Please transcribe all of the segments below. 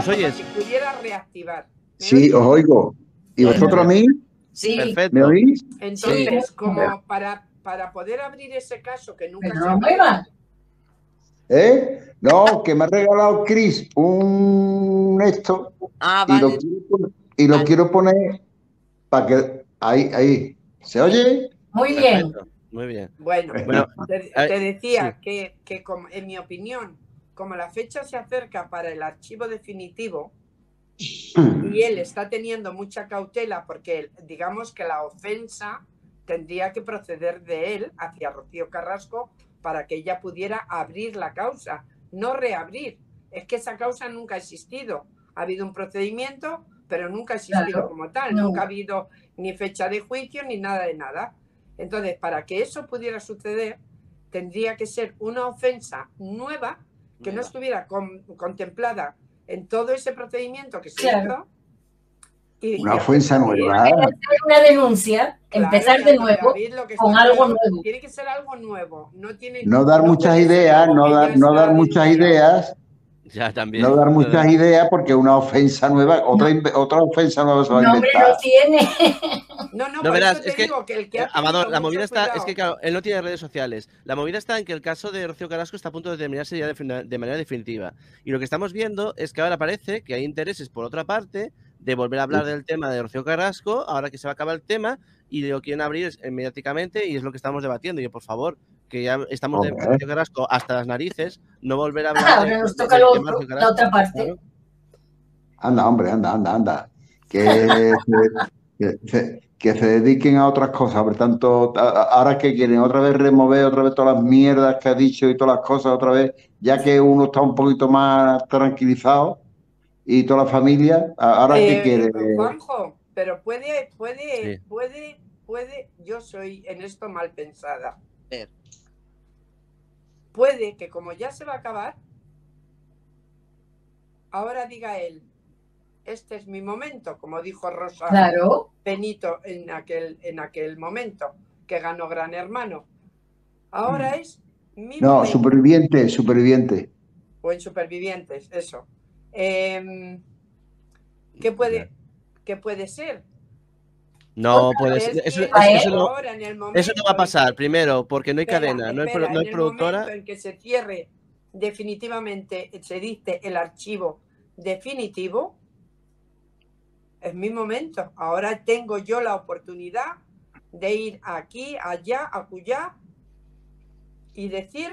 si pudiera reactivar. ¿Me Sí, os oigo. ¿Y vosotros a mí? Sí, Perfecto. ¿Me oís? Entonces, Sí. como para, para poder abrir ese caso que nunca pero se muevas. ¿Eh? No, que me ha regalado Chris un esto Ah, y lo vale. quiero poner, y lo quiero poner para que. Ahí, ahí. ¿Se oye? Muy bien. Perfecto. Muy bien. Bueno, Bueno, te, te decía sí. que, que como- en mi opinión, como la fecha se acerca para el archivo definitivo y él está teniendo mucha cautela porque digamos que la ofensa tendría que proceder de él hacia Rocío Carrasco para que ella pudiera abrir la causa, no reabrir. Es que esa causa nunca ha existido. Ha habido un procedimiento, pero nunca ha existido Claro, como tal. no. Nunca ha habido ni fecha de juicio ni nada de nada. Entonces, para que eso pudiera suceder, tendría que ser una ofensa nueva que no estuviera con- contemplada en todo ese procedimiento que se Claro. hizo. Y, Una ofensa nueva. Una denuncia, claro, empezar de nuevo David lo que con algo nuevo. Tiene que ser algo nuevo. No, tiene, No dar muchas ideas, no dar, no dar muchas ideas, Ya también. no dar muchas ideas porque una ofensa nueva, otra, otra ofensa nueva se va a No, hombre, inventar. no tiene. No, no, No, por verás, eso te es que, digo que el que Eh, ha Amador, la movida está, es que claro, él no tiene redes sociales. La movida está en que el caso de Rocío Carrasco está a punto de terminarse ya de, manera definitiva. Y lo que estamos viendo es que ahora parece que hay intereses por otra parte de volver a hablar del tema de Rocío Carrasco, ahora que se va a acabar el tema, y lo quieren abrir es- mediáticamente y es lo que estamos debatiendo. Y yo, por favor, que ya estamos de. Rocío Carrasco hasta las narices, no volver a hablar Ahora de, nos toca lo la otra parte. Claro. Anda, hombre, anda, anda, anda. Que, que, que- que se dediquen a otras cosas. Por tanto, ahora que quieren otra vez remover otra vez todas las mierdas que ha dicho y todas las cosas otra vez, ya que uno está un poquito más tranquilizado y toda la familia, ahora Eh, que quiere. Juanjo, pero puede, puede, Sí. puede, puede, yo soy en esto mal pensada. ver. Puede que como ya se va a acabar, ahora diga él, este es mi momento, como dijo Rosa Claro. Benito en aquel, en aquel momento, que ganó Gran Hermano. Ahora es mi No, momento. superviviente, superviviente. o en Supervivientes, eso. Em, ¿qué, puede, ¿Qué puede ser? No, puede. Eso, eso- eso no, el eso va a pasar. Primero, porque no hay Espera, cadena, no hay, pro- espera, no hay en el productora. momento en que se cierre definitivamente, se dicte el archivo definitivo, es mi momento. Ahora tengo yo la oportunidad de ir aquí, allá, acullá y decir,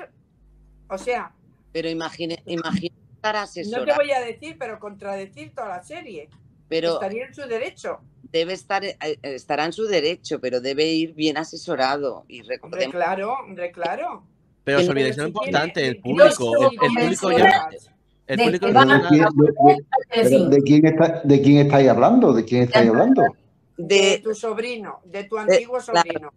o sea, Pero imagine, imagine estar no te voy a decir, pero contradecir toda la serie. Pero Estaría en su derecho. debe estar, eh, estará en su derecho, pero debe ir bien asesorado. Y Hombre, recordemos, claro, hombre, claro. Pero os olvidéis lo importante, el público. El, el público ya. El público ¿De quién, de- de- pero Telecinco. ¿de quién está, ¿De quién estáis hablando? ¿De quién estáis hablando? De de, tu sobrino, de tu antiguo sobrino.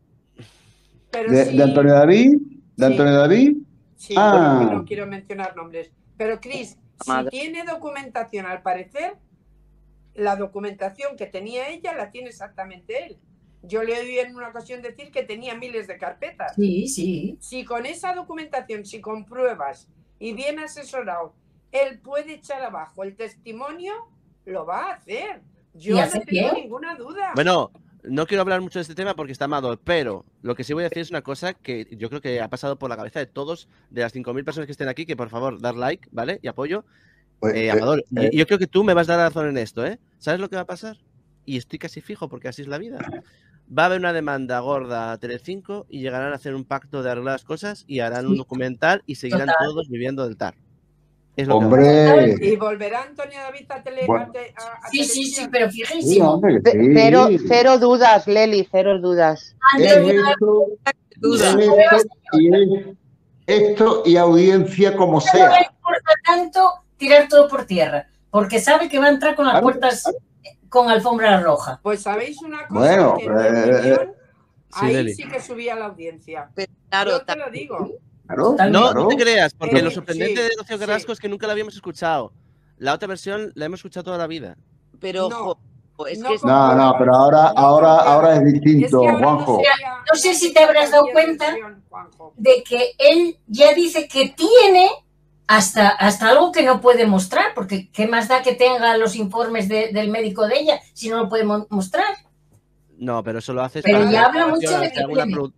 Pero ¿De, sí- de Antonio David? ¿De Sí. Antonio David? Sí, Ah. no quiero mencionar nombres. Pero Cris, si tiene documentación, al parecer, la documentación que tenía ella la tiene exactamente él. Yo le oí en una ocasión decir que tenía miles de carpetas. Sí, sí. Si con esa documentación, si con pruebas y bien asesorado, él puede echar abajo el testimonio, lo va a hacer. Yo no tengo bien. ninguna duda. Bueno, no quiero hablar mucho de este tema porque está Amador, pero lo que sí voy a decir es una cosa que yo creo que ha pasado por la cabeza de todos, de las 5.000 personas que estén aquí, que por favor, dar like, ¿vale? Y apoyo. Pues, Eh, eh, Amador, eh, yo creo que tú me vas a dar razón en esto, ¿eh? ¿Sabes lo que va a pasar? Y estoy casi fijo porque así es la vida. Va a haber una demanda gorda a Telecinco y llegarán a hacer un pacto de arreglar las cosas y harán un Sí. documental y seguirán Total. todos viviendo del TAR. Es lo que va a pasar. hombre. ¿Y volverá Antonio David a, tele, Bueno. a te- a- a Sí, sí, sí, pero Sí, fijísimo. hombre, que Ce- sí. Cero, cero dudas, Leli, cero dudas. Esto, y es esto y audiencia como no sea. le importa tanto tirar todo por tierra, porque sabe que va a entrar con las puertas con alfombra roja. Pues sabéis una cosa Bueno, que eh, opinión, sí, ahí Leli. sí que subía la audiencia. pero claro, Yo te lo digo. Claro. No, claro. no te creas, porque Eh, lo sorprendente sí, de Rocío sí. Carrasco es que nunca la habíamos escuchado. La otra versión la hemos escuchado toda la vida. pero No. ojo, es No que como- No, no, pero ahora, ahora, ahora es Es distinto, que ahora no Juanjo. No sé si te habrás dado cuenta. De que él ya dice que tiene hasta, hasta algo que no puede mostrar, porque ¿qué más da que tenga los informes de- del médico de ella si no lo puede mo- mostrar? No, pero eso lo haces Pero para ya hacer habla mucho promoción de hacia que produ-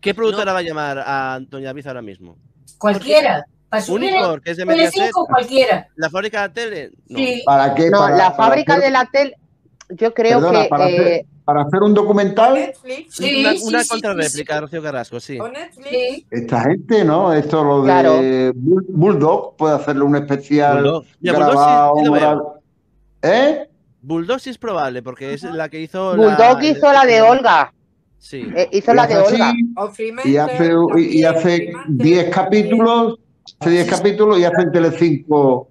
¿Qué productora va a llamar a Doña David ahora mismo? Cualquiera. Para Unicor, que es de Mediaset. Cualquiera. ¿La fábrica de tele? No. Sí. ¿Para qué? No, Para- la para fábrica hacer- de la tele, yo creo Perdona, que para hacer- eh, Para hacer un documental, Netflix. Sí, una sí, una sí, contrarréplica sí, de Rocío Carrasco, sí. O Netflix. Esta gente, ¿no? Esto lo de Claro. Bulldog puede hacerle un especial Bulldog. Mira, Bulldog grabado. ¿Eh? Bulldog sí es probable, porque es la que hizo. Bulldog la, hizo la de Olga, Sí. eh, hizo Y la de así, Olga. Y hace, y- y hace Fremantle 10 también. capítulos, hace 10 capítulos y hace en Telecinco.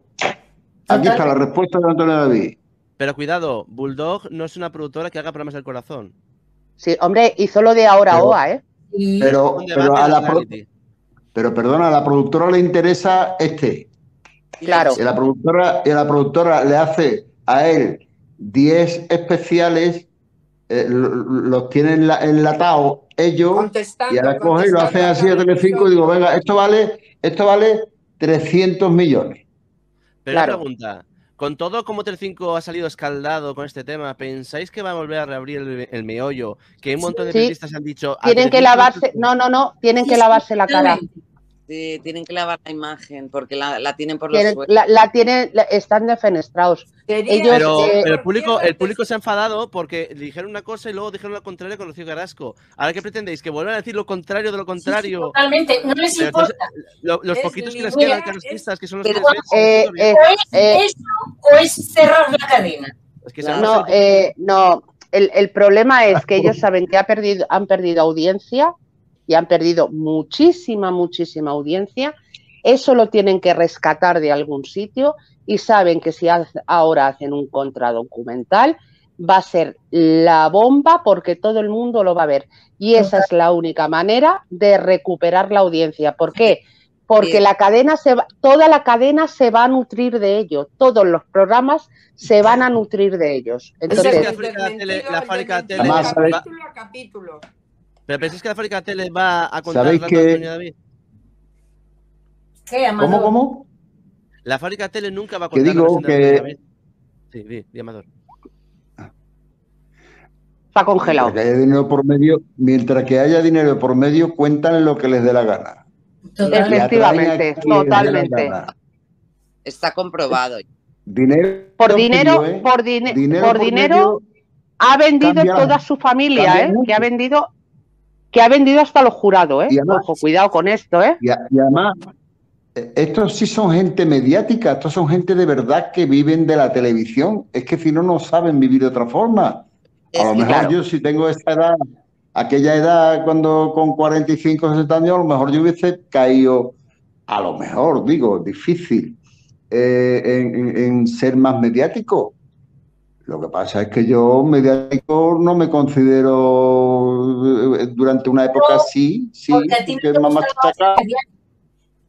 Aquí está la respuesta de Antonio David. Pero cuidado, Bulldog no es una productora que haga programas del corazón. Sí, hombre, hizo lo de ahora Pero- OA, ¿eh? Pero, pero a la pro- pero perdona, a la productora le interesa este. Claro. Y la productora, y la productora le hace a él 10 especiales, eh, lo- los tienen enla- enlatados ellos, Contestando, y ahora coge y lo hacen contestando así a Telecinco y digo, venga, esto vale, esto vale 300 millones. Pero Claro. pregunta. Con todo como Telecinco ha salido escaldado con este tema, ¿pensáis que va a volver a reabrir el, el meollo? Que un montón de Sí. periodistas han dicho. a Tienen que lavarse, no, no, no, tienen que lavarse la cara. Sí, tienen que lavar la imagen porque la, la tienen por los Tienen- suelos. la, la tienen, la- están defenestrados. Sería- Ellos, Pero, eh, pero el público, el cualquier público se ha enfadado porque dijeron una cosa y luego dijeron lo contrario con Rocío Carrasco. Ahora qué pretendéis, que vuelvan a decir lo contrario de lo contrario. Totalmente, no les Pero importa. entonces, lo- los Es poquitos que les quedan carrasquistas, que son los pero- que Eh, eh, O es eh, eso o es cerrar la cadena. Es que No, eh, no. El, el problema es que ellos saben que ha perdido, han perdido audiencia y han perdido muchísima, muchísima audiencia. Eso lo tienen que rescatar de algún sitio y saben que si ahora hacen un contradocumental va a ser la bomba porque todo el mundo lo va a ver. Y esa es la única manera de recuperar la audiencia. ¿Por qué? Porque Bien. la cadena se va, toda la cadena se va a nutrir de ello. Todos los programas se van a nutrir de ellos. Es Entonces, que la fábrica tele- la capítulo a capítulo. Pero pensáis que la fábrica de tele va a contar ¿Sabéis datos de que- David. ¿Qué, Amador? ¿Cómo, cómo? La fábrica de tele nunca va a Que contar digo que- Doña David. Sí, di, di, Amador. está congelado. Mientras que haya dinero por medio, mientras que haya dinero por medio, cuentan lo que les dé la gana. Totalmente. Efectivamente, totalmente. gana. Está comprobado. Dinero Por dinero, ¿eh? por, dine- Dinero por por dinero medio, ha vendido cambia- toda su familia, cambia ¿eh? mucho. Que ha vendido, que ha vendido hasta los jurados, ¿eh? Y además- Ojo, cuidado con esto, ¿eh? Y, a- y además, eh, estos sí son gente mediática, estos son gente de verdad que viven de la televisión. Es que si no, no saben vivir de otra forma. A lo mejor claro. yo si tengo esa edad, aquella edad cuando con 45 o 60 años, a lo mejor yo hubiese caído, a lo mejor, digo, difícil, eh, en, ser más mediático. Lo que pasa es que yo mediático no me considero eh, durante una época sí, sí, Porque más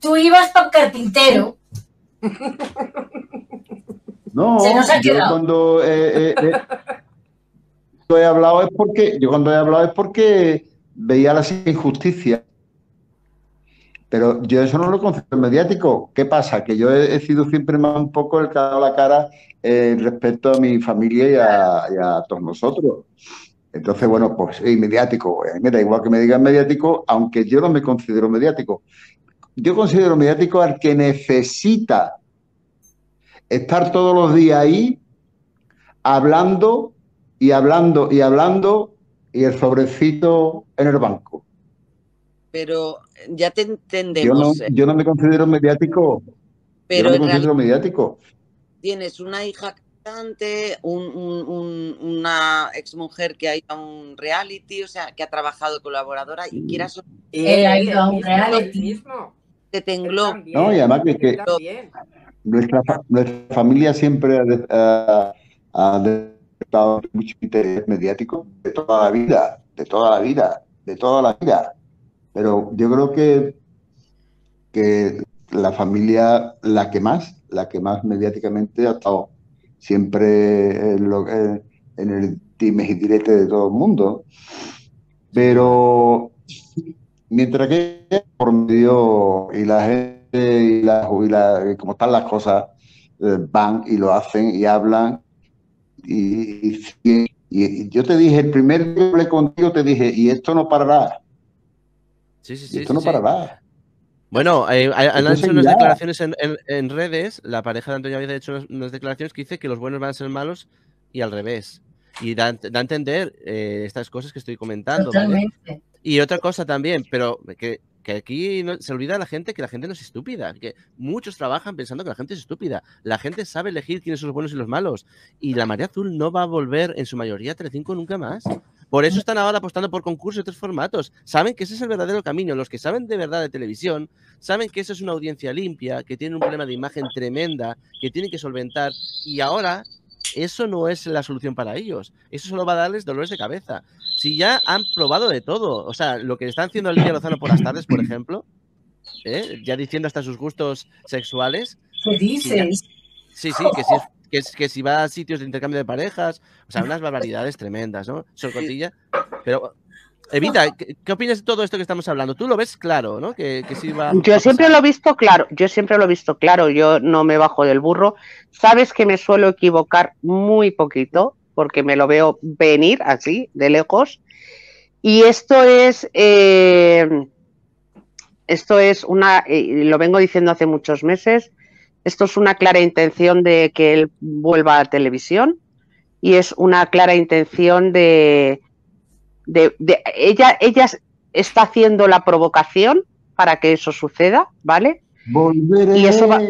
Tú ibas para carpintero. No, yo cuando eh, eh, eh, yo he hablado es porque yo cuando he hablado es porque veía las injusticias. Pero yo eso no lo considero mediático. ¿Qué pasa? Que yo he, he sido siempre más un poco el ha dado la cara respecto a mi familia y a, y a todos nosotros. Entonces, bueno, pues sí, mediático. Me da igual que me digan mediático, aunque yo no me considero mediático. Yo considero mediático al que necesita estar todos los días ahí hablando y hablando y hablando y el sobrecito en el banco. Pero ya te Yo no, entendemos. eh, yo no me considero mediático. yo pero no me considero mediático. tienes una hija cantante, un, un- un- una exmujer que ha ido a un reality, o sea, que ha trabajado colaboradora y quieras Él ha ido a un reality. mismo. Te te Él engloba. también, No, y además que, nuestra, fa- nuestra familia siempre ha, ha- despertado mucho interés mediático de toda la vida, de toda la vida, de toda la vida. Pero yo creo que, que la familia, la que más, la que más mediáticamente ha estado siempre en, lo- en- en el dimes y direte de todo el mundo. Pero mientras que por medio y la gente y, la, y la- como están las cosas, eh, van y lo hacen y hablan. Y, y- y yo te dije, el primer día que hablé contigo, te dije, y esto no parará, Sí, sí, y sí. esto sí, no sí. parará. Bueno, eh, han Esto hecho unas declaraciones en, en- en redes. La pareja de Antonio David ha hecho unas, unas declaraciones que dice que los buenos van a ser malos y al revés. Y da, da a entender eh, estas cosas que estoy comentando. ¿vale? Totalmente. Y otra cosa también, pero que, que aquí no- se olvida la gente que la gente no es estúpida, que muchos trabajan pensando que la gente es estúpida. La gente sabe elegir quiénes son los buenos y los malos. Y la María Azul no va a volver en su mayoría a Telecinco nunca más. Por eso están ahora apostando por concursos de otros formatos. Saben que ese es el verdadero camino. Los que saben de verdad de televisión saben que eso es una audiencia limpia, que tiene un problema de imagen tremenda, que tienen que solventar. Y ahora eso no es la solución para ellos. Eso solo va a darles dolores de cabeza. Si ya han probado de todo, o sea, lo que están haciendo el día Lozano por las tardes, por ejemplo, ¿eh? ya diciendo hasta sus gustos sexuales, ¿Qué dices? sí, sí, que si, es- que, que si va a sitios de intercambio de parejas, o sea, unas barbaridades tremendas, ¿no? Sorcotilla. Pero, Evita, ¿qué, qué opinas de todo esto que estamos hablando? Tú lo ves claro, ¿no? Que, que sí va Yo siempre lo he visto claro, yo siempre lo he visto claro, yo no me bajo del burro. Sabes que me suelo equivocar muy poquito, porque me lo veo venir así, de lejos. Y esto es, eh, esto es una, y lo vengo diciendo hace muchos meses, esto es una clara intención de que él vuelva a televisión y es una clara intención de, de, de- ella, ella está haciendo la provocación para que eso suceda, ¿vale? Volveré, Y eso va-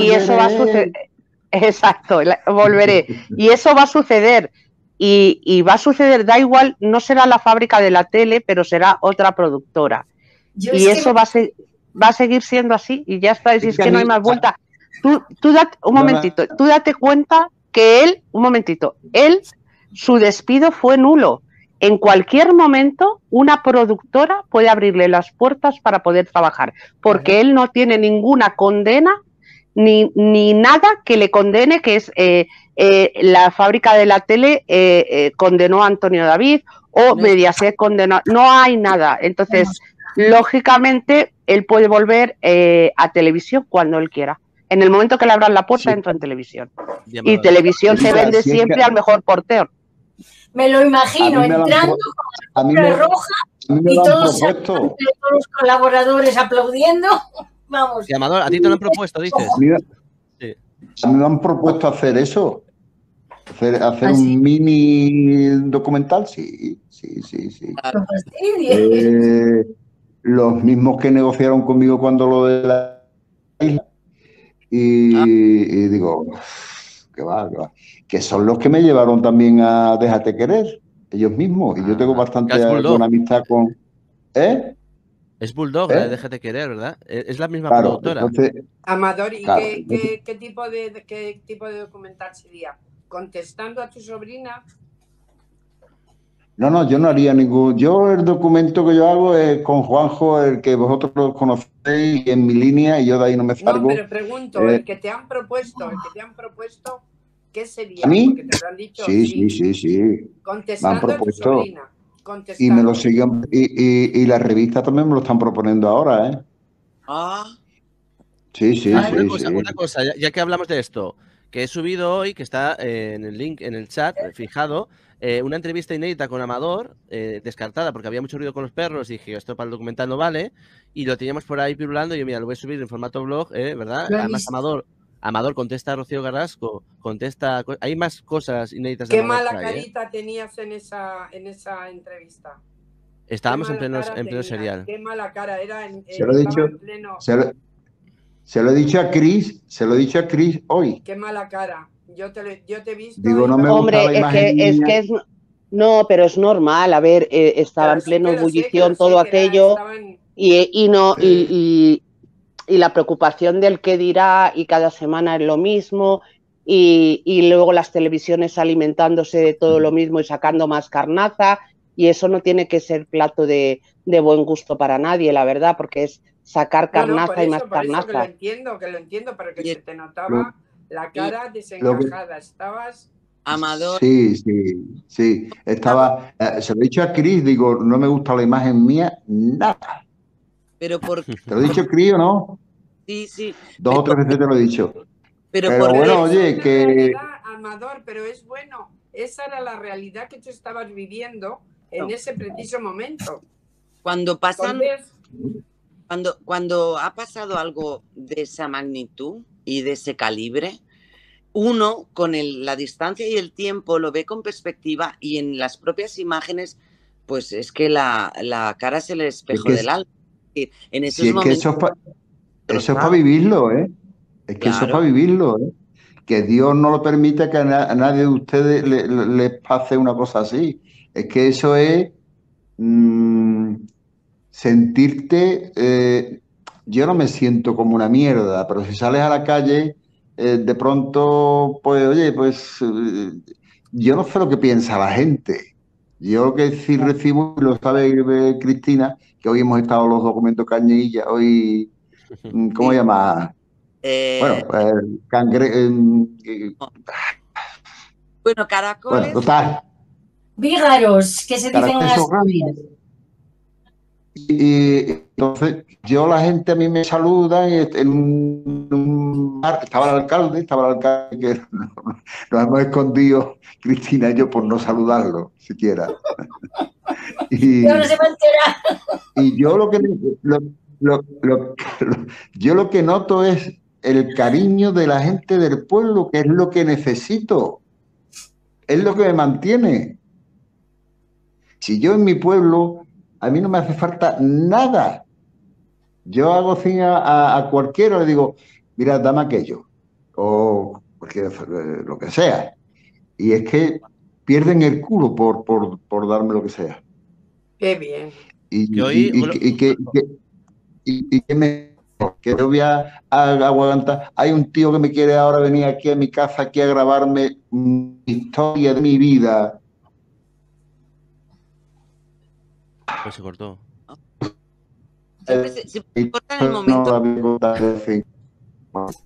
Y eso va a suceder. Exacto, la- volveré. Y eso va a suceder. Y, y va a suceder, da igual, no será la fábrica de la tele, pero será otra productora. Yo Y es que eso va a, se- va a seguir siendo así y ya está. Si es que no hay más vuelta. Tú, tú date, un momentito, tú date cuenta que él, un momentito, él, su despido fue nulo. En cualquier momento, una productora puede abrirle las puertas para poder trabajar, porque él no tiene ninguna condena ni, ni nada que le condene, que es eh, eh, la fábrica de la tele eh, condenó a Antonio David o. Mediaset condenó. No hay nada. Entonces, lógicamente, él puede volver eh, a televisión cuando él quiera. En el momento que le abran la puerta, Sí. entra en televisión. Y televisión se vende siempre al mejor porteo. Me lo imagino A mí me lo han entrando con me, la roja y todos, los colaboradores aplaudiendo. Vamos, Llamador, a ti te lo han propuesto, dices. A mí, me- Sí. me han propuesto hacer eso. Hacer, hacer ¿Ah, sí? un mini documental, sí, sí, sí, sí. Eh, los mismos que negociaron conmigo cuando lo de la isla. Y, Ah. y digo, que va, que va. Que son los que me llevaron también a Déjate querer, ellos mismos. Y yo tengo Ah, bastante buena amistad con. ¿Eh? Es Bulldog, ¿Eh? Déjate querer, ¿verdad? E- Es la misma Claro, productora. entonces, Amador, ¿y Claro. qué, qué- qué tipo de, de- qué tipo de documental sería? ¿Contestando a tu sobrina? No, no, yo no haría ningún. Yo el documento que yo hago es con Juanjo, el que vosotros conocéis, y en mi línea, y yo de ahí no me No, salgo. pero pregunto, Eh, el que te han propuesto, el que te han propuesto, ¿qué sería? ¿A mí? Porque te lo han dicho, Sí, sí, sí, sí. contestando a tu propuesto. sobrina. Y me lo siguen, y, y, y la revista también me lo están proponiendo ahora, ¿eh? Ah, Sí, sí, Ah, sí, una cosa, sí. una cosa, ya, ya que hablamos de esto, que he subido hoy, que está eh, en el link, en el chat, eh, fijado, eh, una entrevista inédita con Amador, eh, descartada porque había mucho ruido con los perros, y dije, esto para el documental no vale, y lo teníamos por ahí pirulando, y yo, mira, lo voy a subir en formato blog, eh, ¿verdad? Además. Amador, Amador contesta a Rocío Garrasco, contesta, co- hay más cosas inéditas de ¿Qué Amador mala ¿eh? carita tenías en esa, en esa entrevista? Estábamos en pleno, en serial. Qué mala cara era. En, Se lo he dicho. en pleno- Se lo, se lo he dicho a Chris, se lo he dicho a Chris hoy. Qué mala cara. Yo te, lo- yo te he visto. Digo, no me gusta Hombre, la es que, es que es. No, pero es normal. A ver, eh, estaba Pero en sí pleno ebullición todo aquello. estaban- Y, y no, y, y- y la preocupación del que dirá, y cada semana es lo mismo, y, y luego las televisiones alimentándose de todo lo mismo y sacando más carnaza, y eso no tiene que ser plato de, de buen gusto para nadie, la verdad, porque es sacar No, no, carnaza y más eso que lo carnaza. entiendo, que lo entiendo, pero que Y- se te notaba la cara desencajada. Estabas. Amador, Sí, sí, sí. Estaba, eh, se lo he dicho a Chris, digo, no me gusta la imagen mía, nada. pero por ¿Te lo he dicho a Chris o no? Sí, sí. Dos o tres veces te lo he dicho. Pero, Pero por bueno, oye, que- realidad, Amador, pero es bueno. Esa era la realidad que tú estabas viviendo en No. ese preciso momento. cuando pasan, Entonces, cuando, cuando ha pasado algo de esa magnitud y de ese calibre, uno con el- la distancia y el tiempo lo ve con perspectiva y en las propias imágenes, pues es que la, la cara es el espejo que del alma. En esos Si es que momentos, eso es para vivirlo, ¿eh? Es que eso es para vivirlo, ¿eh? Que Dios no lo permita que a, na- a nadie de ustedes le, le- les pase una cosa así. Es que eso es mm, sentirte. eh, yo no me siento como una mierda, pero si sales a la calle, eh, de pronto, pues, oye, pues eh, yo no sé lo que piensa la gente. Yo lo que sí recibo, y lo sabe eh, Cristina, que hoy hemos estado los documentos Cañilla, hoy, mm, ¿cómo se llama? eh, Bueno, eh, cangre, bueno, caracoles. bueno, total. Vígaros, que se dicen en Asturias. Y, entonces yo la gente a mí me saluda y en un, un bar, estaba el alcalde, estaba el alcalde que nos hemos escondido, Cristina y yo, por no saludarlo siquiera. Y, se yo lo que lo- lo- lo- yo lo que noto es el cariño de la gente del pueblo, que es lo que necesito, es lo que me mantiene. Si yo en mi pueblo, a mí no me hace falta nada. Yo hago cine a, a- cualquiera, le digo, mira, dame aquello, o cualquier, eh, lo que sea. Y es que pierden el culo por, por, por darme lo que sea. qué bien. Y, Que hoy- y- y- y que, y que- y- y que me que yo voy a, a aguantar. Hay un tío que me quiere ahora venir aquí a mi casa aquí a grabarme mi historia de mi vida. Pues se cortó. Siempre se, siempre Y corta en el momento.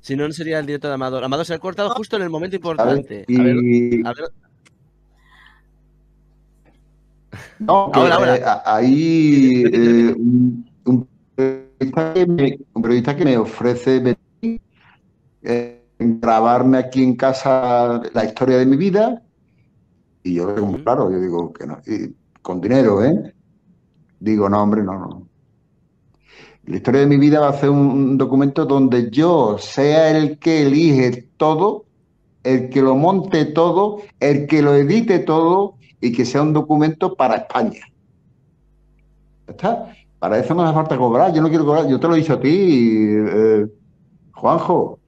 Si no, no sería el directo de Amador. Amador se ha cortado justo en el momento importante. A ver, Y a ver, no, que, Ahora, ahora. eh, ahí eh, un, un periodista que me, un periodista que me ofrece venir, eh, grabarme aquí en casa la historia de mi vida. Y yo, como, claro, yo digo que no. Y con dinero, ¿eh? Digo, no, hombre, no, no. La historia de mi vida va a ser un, documento donde yo sea el que elige todo, el que lo monte todo, el que lo edite todo y que sea un documento para España. ¿Ya está? Para eso no hace falta cobrar. Yo no quiero cobrar. Yo te lo he dicho a ti, eh, Juanjo.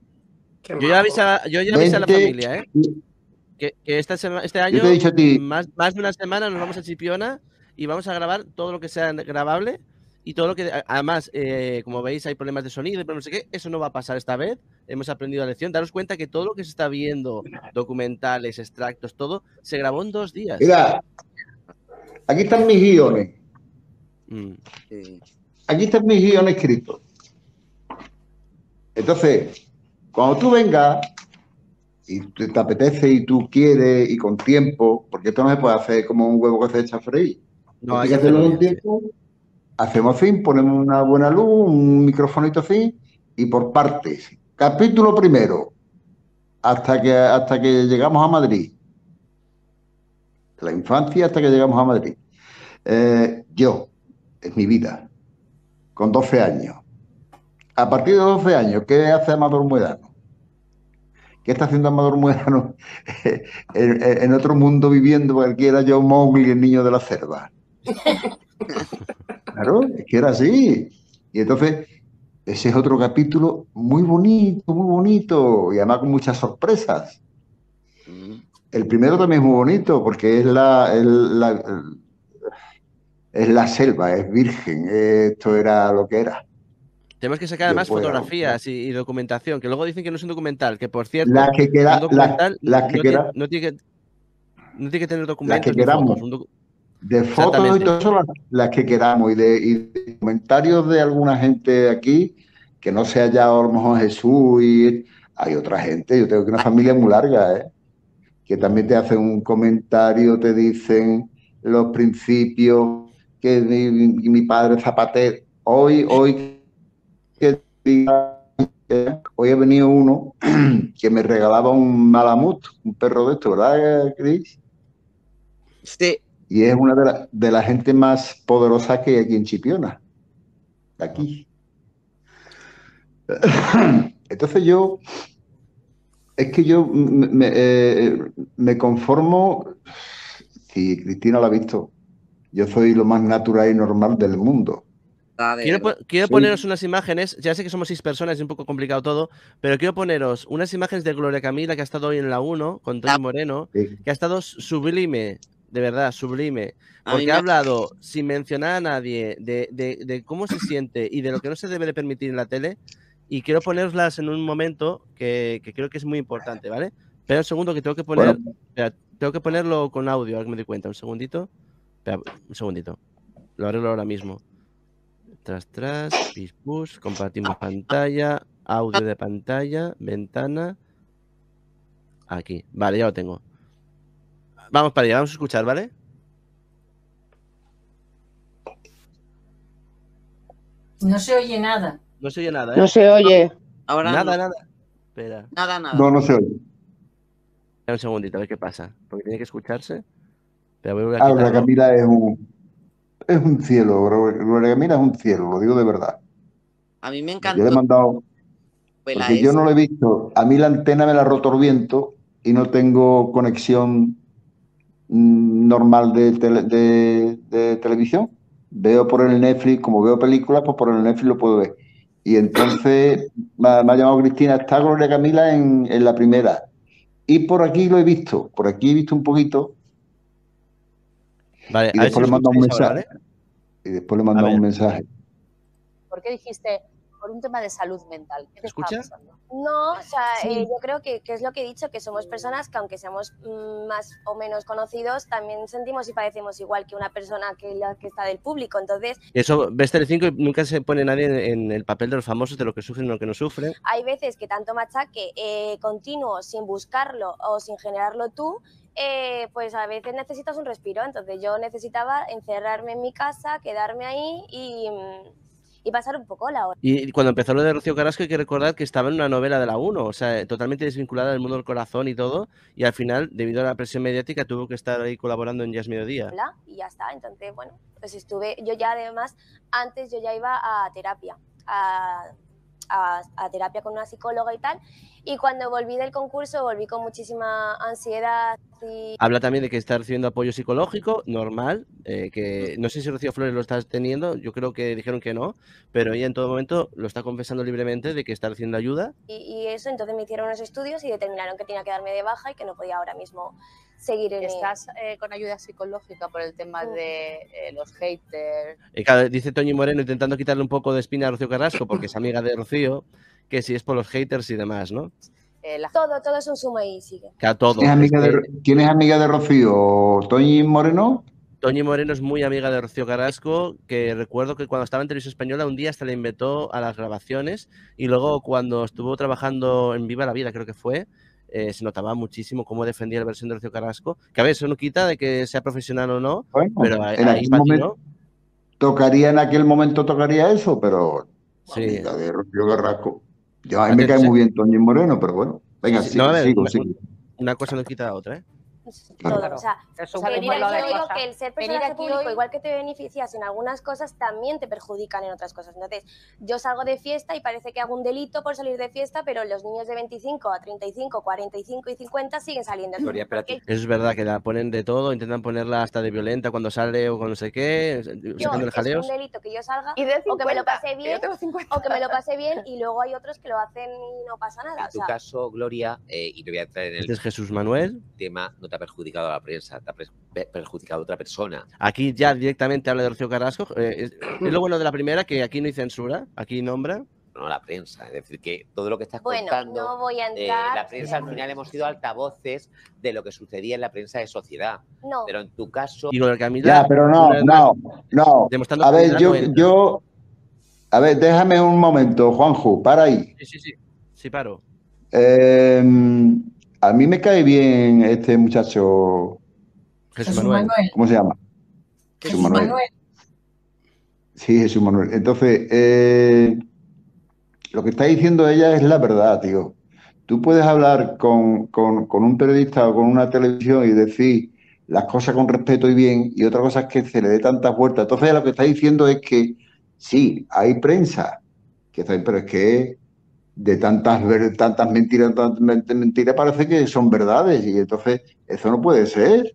yo ya avisa, yo ya avisé a la familia, ¿eh? Que, que esta sema- este año, Yo te he dicho a ti, más, más de una semana, nos vamos a Chipiona y vamos a grabar todo lo que sea grabable y todo lo que. Además, eh, como veis, hay problemas de sonido, pero no sé qué. Eso no va a pasar esta vez. Hemos aprendido la lección. Daros cuenta que todo lo que se está viendo, documentales, extractos, todo, se grabó en dos días. mira, aquí están mis guiones. Mm. Aquí están mis guiones escritos. Entonces, cuando tú vengas y te, te apetece y tú quieres y con tiempo, porque esto no se puede hacer como un huevo que se echa a freír. No, Hay que hacerlo sí. tiempo. Hacemos fin, ponemos una buena luz, un microfonito así y por partes. Capítulo primero, hasta que, hasta que llegamos a Madrid. La infancia hasta que llegamos a Madrid. Eh, yo, es mi vida, con 12 años. A partir de 12 años, ¿qué hace Amador Muedano? ¿Qué está haciendo Amador Muedano en, en- en otro mundo viviendo? Porque era yo Mowgli, el niño de la selva. Claro, es que era así. Y entonces, ese es otro capítulo muy bonito, muy bonito, y además con muchas sorpresas. Mm. El primero también es muy bonito porque es la, la- es la selva, es virgen. Esto era lo que era. Tenemos que sacar además fotografías y, y documentación, que luego dicen que no es un documental, que por cierto, Las que queda, las que no, queda, tiene, no tiene que, no tiene que tener documentos ni queramos. fotos. De fotos y todo eso, las, las que queramos, y de, y de comentarios de alguna gente aquí, que no sea ya a lo mejor Jesús, y hay otra gente, yo tengo que una familia muy larga, ¿eh? que también te hacen un comentario, te dicen los principios, que mi, padre zapatero, hoy, hoy, que eh, hoy ha venido uno que me regalaba un malamut, un perro de esto, ¿verdad, Cris? Sí. Y es una de, la, de las gente más poderosas que hay aquí en Chipiona. Aquí. Entonces yo, es que yo me, me, eh, me conformo, si Cristina lo ha visto, yo soy lo más natural y normal del mundo. Quiero, po- quiero Sí. poneros unas imágenes, ya sé que somos seis personas, es un poco complicado todo, pero quiero poneros unas imágenes de Gloria Camila que ha estado hoy en la 1 con Tony Ah. Moreno, Sí. que ha estado sublime, de verdad, sublime, porque me- ha hablado sin mencionar a nadie de, de- de cómo se siente y de lo que no se debe de permitir en la tele, y quiero ponerlas en un momento que, que creo que es muy importante, ¿vale? Espera un segundo que tengo que poner, Bueno. espera, tengo que ponerlo con audio, ahora que me doy cuenta, un segundito, Espera, un segundito, lo arreglo ahora mismo. Tras, tras, pis, push, compartimos pantalla, audio de pantalla, ventana. Aquí, vale, ya lo tengo. Vamos para allá, vamos a escuchar, ¿vale? No se oye nada. No se oye nada, ¿eh? No se oye. Ahora nada, no. nada. Espera, Nada, nada. No, no se oye. espera un segundito, a ver qué pasa. Porque tiene que escucharse. Pero voy a Ah, Gloria. Camila es un, es un cielo, Gloria Camila es un cielo, lo digo de verdad. A mí me Yo le he mandado, la porque yo no lo he visto, a mí la antena me la ha roto el viento y no tengo conexión normal de, tele- de, de televisión. Veo por el Netflix, como veo películas, pues por el Netflix lo puedo ver. Y entonces me ha, me ha llamado Cristina, está Gloria Camila en, en la primera. Y por aquí lo he visto, por aquí he visto un poquito Vale, y después le lo mando un ahora, mensaje. ¿vale? Y después le mando A ver. un mensaje. ¿Por qué dijiste por un tema de salud mental? ¿Qué te estaba ¿Escucha? pasando? No, o sea, Sí. eh, yo creo que, que es lo que he dicho, que somos personas que aunque seamos mm, más o menos conocidos, también sentimos y padecemos igual que una persona que la que está del público. Entonces, eso, ves Telecinco y nunca se pone nadie en, en el papel de los famosos, de lo que sufren y lo que no sufren. hay veces que tanto machaque eh, continuo sin buscarlo o sin generarlo tú, eh, pues a veces necesitas un respiro. Entonces yo necesitaba encerrarme en mi casa, quedarme ahí y, mm, y pasar un poco la hora. Y cuando empezó lo de Rocío Carrasco hay que recordar que estaba en una novela de la 1, o sea, totalmente desvinculada del mundo del corazón y todo, y al final, debido a la presión mediática, tuvo que estar ahí colaborando en Jazz Mediodía. y ya está. Entonces, bueno, pues estuve, yo ya además, antes yo ya iba a terapia, a, a- a terapia con una psicóloga y tal, y cuando volví del concurso volví con muchísima ansiedad y Habla también de que está recibiendo apoyo psicológico, normal, eh, que no sé si Rocío Flores lo está teniendo, yo creo que dijeron que no, pero ella en todo momento lo está confesando libremente de que está recibiendo ayuda. y, y eso, entonces me hicieron unos estudios y determinaron que tenía que darme de baja y que no podía ahora mismo seguir en ¿Estás eh, con ayuda psicológica por el tema de eh, los haters? Eh, claro, dice Toñi Moreno intentando quitarle un poco de espina a Rocío Carrasco, porque es amiga de Rocío, que si es por los haters y demás, ¿no? Eh, la todo, todo es un suma y sigue. Que a todo. ¿Quién es amiga de, quién es amiga de Rocío? ¿Toñi Moreno? Toñi Moreno es muy amiga de Rocío Carrasco, que recuerdo que cuando estaba en Televisión Española un día hasta le invitó a las grabaciones y luego cuando estuvo trabajando en Viva la Vida, creo que fue, eh, se notaba muchísimo cómo defendía la versión de Rocío Carrasco, que a ver, eso no quita de que sea profesional o no, Bueno, pero ahí, en aquel momento tocaría, en aquel momento tocaría eso, pero Sí. amiga de Rocío Carrasco. Yo, a mí me cae muy bien Toñi Moreno, pero bueno. Venga, Sí, sí. sigo, No, a ver, sigo, sigo. Una cosa no quita la otra, ¿eh? Claro. Todo, o sea, Eso O sea, venir aquí yo digo que el ser personaje público, hoy- igual que te beneficias en algunas cosas, también te perjudican en otras cosas. Entonces, yo salgo de fiesta y parece que hago un delito por salir de fiesta, pero los niños de 25 a 35, 45 y 50 siguen saliendo. Gloria, Eso es verdad, que la ponen de todo, intentan ponerla hasta de violenta cuando sale o con no sé qué, yo, sacándole es un delito que yo salga Y de o que me lo 50, pase bien 50. o que me lo pase bien y luego hay otros que lo hacen y no pasa nada. En O tu sea, caso, Gloria, eh, y no voy a entrar en el Este es Jesús Manuel. tema, no te perjudicado a la prensa, te ha perjudicado a otra persona. Aquí ya directamente habla de Rocío Carrasco. eh, es, es lo bueno de la primera, que aquí no hay censura, aquí nombra. no la prensa. Es decir, que todo lo que estás bueno, contando, no voy a eh, entrar. la prensa al final hemos sido altavoces de lo que sucedía en la prensa de sociedad. No, Pero en tu caso, Y con el Camila. Ya, pero no, no, no. Demostrando A que ver, yo, no yo, a ver, déjame un momento, Juanjo, para ahí. Sí, sí, sí. Sí, paro. Eh, a mí me cae bien este muchacho, Jesús, Manuel. Manuel. ¿cómo se llama? Jesús Manuel. Manuel. Sí, Jesús Manuel. Entonces, eh, lo que está diciendo ella es la verdad, tío. Tú puedes hablar con, con- con un periodista o con una televisión y decir las cosas con respeto y bien, y otra cosa es que se le dé tantas vueltas. Entonces, lo que está diciendo es que sí, hay prensa, que, está- pero es que de tantas, ver- tantas mentiras, tantas men- mentiras, parece que son verdades, y entonces eso no puede ser.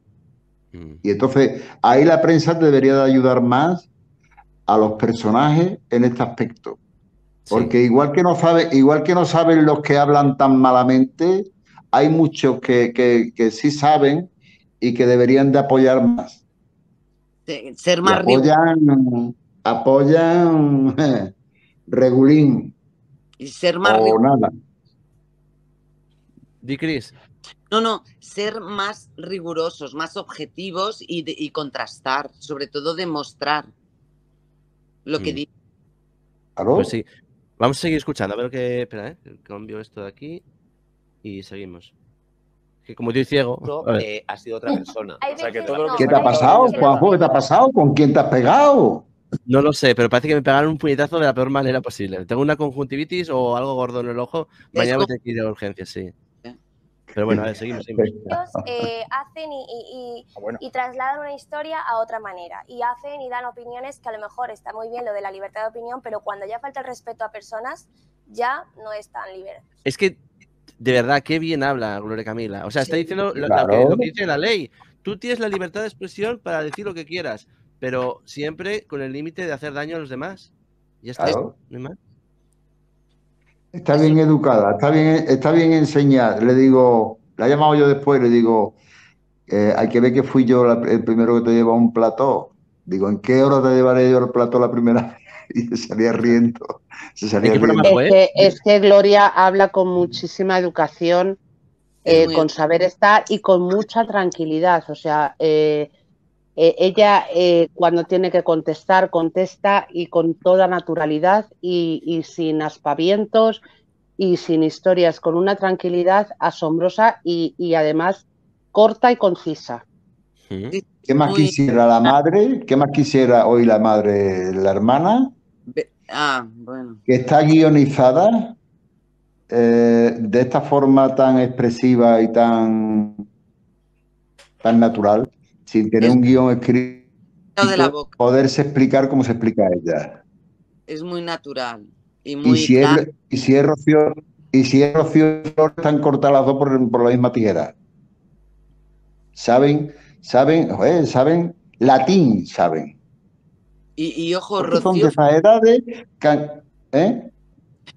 Mm. Y entonces ahí la prensa debería de ayudar más a los personajes en este aspecto. Sí. Porque igual que no sabe, igual que no saben los que hablan tan malamente, hay muchos que, que- que sí saben y que deberían de apoyar más. Se- Ser más apoyan, apoyan regulín y ser más o nada. Di Cris. No, no, ser más rigurosos, más objetivos y, de- y contrastar, sobre todo demostrar lo que Mm. di- Claro. Pues sí. Vamos a seguir escuchando. A ver qué. Espera, ¿eh? Cambio esto de aquí y seguimos. Que como estoy ciego. eh, ha sido otra persona. O sea, que todo lo que ¿Qué te ha pasado. Juanjo? ¿Qué te ha pasado? ¿Con quién te has pegado? No lo sé, pero parece que me pegaron un puñetazo de la peor manera posible. Tengo una conjuntivitis o algo gordo en el ojo. Mañana voy a tener que ir a urgencias, sí. Pero bueno, a ver, seguimos, seguimos. ellos eh, hacen y, y- y- Ah, bueno. y trasladan una historia a otra manera. Y hacen y dan opiniones que a lo mejor está muy bien lo de la libertad de opinión, pero cuando ya falta el respeto a personas, ya no es tan libre. Es que, de verdad, qué bien habla Gloria Camila. O sea, está diciendo lo, lo Claro. que, lo que dice la ley. Tú tienes la libertad de expresión para decir lo que quieras, pero siempre con el límite de hacer daño a los demás. Ya está. Claro. No hay más. Está bien educada, está bien, está bien enseñada. Le digo, la he llamado yo después, le digo, eh, hay que ver que fui yo la- el primero que te lleva un plató. Digo, ¿en qué hora te llevaré yo el plató la primera vez? Y se salía riendo. Se salía riendo. Es que, es que Gloria habla con muchísima educación, eh, con saber estar y con mucha tranquilidad. O sea, eh, eh, ella eh, cuando tiene que contestar, contesta y con toda naturalidad y, y sin aspavientos y sin historias, con una tranquilidad asombrosa y, y además corta y concisa. ¿Qué más Muy- quisiera la madre? ¿Qué más quisiera hoy la madre, la hermana? Ah, bueno. Que está guionizada eh, de esta forma tan expresiva y tan, tan natural, sin tener Es- un guion escrito, Lo de la boca poderse explicar como se explica ella. es muy natural y Y muy si es, y si es Rocío, y si es Rocío están cortadas las dos por, por la misma tijera. Saben, saben, joder, saben latín, saben. Y, y ojo, Porque son de Rocío, esas edades, ¿eh?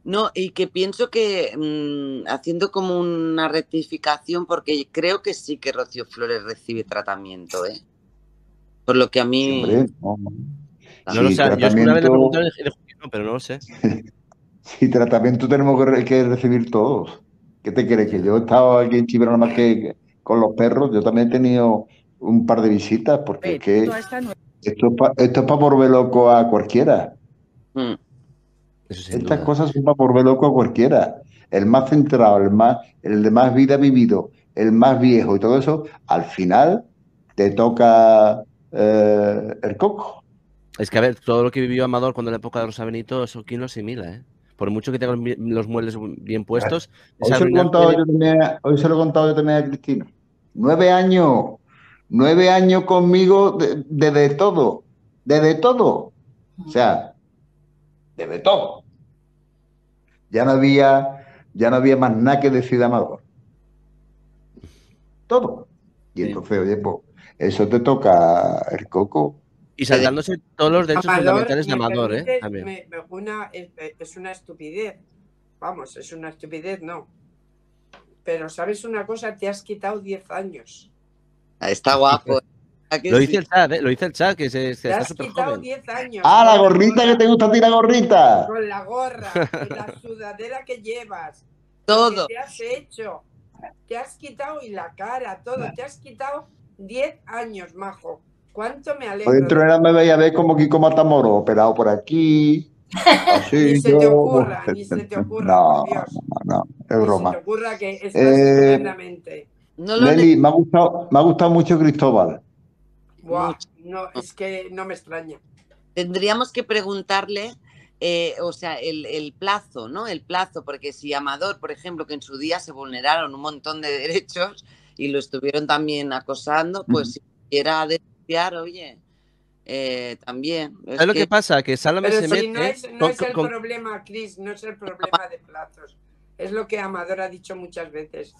No, y que pienso que mm, haciendo como una rectificación, porque creo que sí que Rocío Flores recibe tratamiento, ¿eh? Por lo que a mí. Hombre, no. No lo Sí, sé. Yo una vez le no, pero no lo sé. Sí, tratamiento tenemos que, re- que recibir todos. ¿Qué te crees? Que yo he estado aquí en Chibra nada más que con los perros. Yo también he tenido un par de visitas porque es que esto es para volver loco a cualquiera. Mm, Estas duda. cosas son para volver loco a cualquiera. El más centrado, el más, el de más vida vivido, el más viejo y todo eso, al final te toca eh, el coco. Es que, a ver, todo lo que vivió Amador cuando en la época de Rosa Benito, eso quién lo asimila, ¿eh? Por mucho que tenga los muebles bien puestos, Hoy se, lo he contado yo también, a- hoy se lo he contado yo también a Cristina. Nueve años, nueve años conmigo de, de, de todo, de, de todo. O sea, de, todo. Ya no había, ya no había más nada que decir de Amador. Todo. Y Sí. entonces, oye, pues, eso te toca el coco. Y saltándose todos los derechos Amador, fundamentales de ¿me Amador, ¿eh? permites? También. Me- me- una, es, es una estupidez. Vamos, es una estupidez, no. Pero sabes una cosa, te has quitado 10 años. Está guapo. ¿A Lo sí? dice el chat, ¿eh? Lo dice el chat, que, se, que Te está has súper quitado joven. 10 años. Ah, la gorrita que te gusta tirar gorrita. Con la gorra, y la sudadera que llevas. Todo. te has hecho. Te has quitado y la cara, todo. Te has quitado 10 años, majo. ¿Cuánto me alegro? Por dentro de- era me veía a ver como Kiko Matamoros, operado por aquí. Así Ni se te ocurra, ni se te ocurra, No, por Dios. no, no, es Ni broma. se te ocurra que estás Eh. No lo Leli, me ha gustado, me ha gustado mucho Cristóbal. No, es que no me extraña. Tendríamos que preguntarle eh, o sea, el, el plazo, ¿no? El plazo, porque si Amador, por ejemplo, que en su día se vulneraron un montón de derechos y lo estuvieron también acosando, pues si quiera denunciar, oye, eh, también. Es ¿Sabes lo que- que pasa? Que Sálvame Pero se si mete. no es, no con- es el con- problema, Cris, no es el problema de plazos. Es lo que Amador ha dicho muchas veces.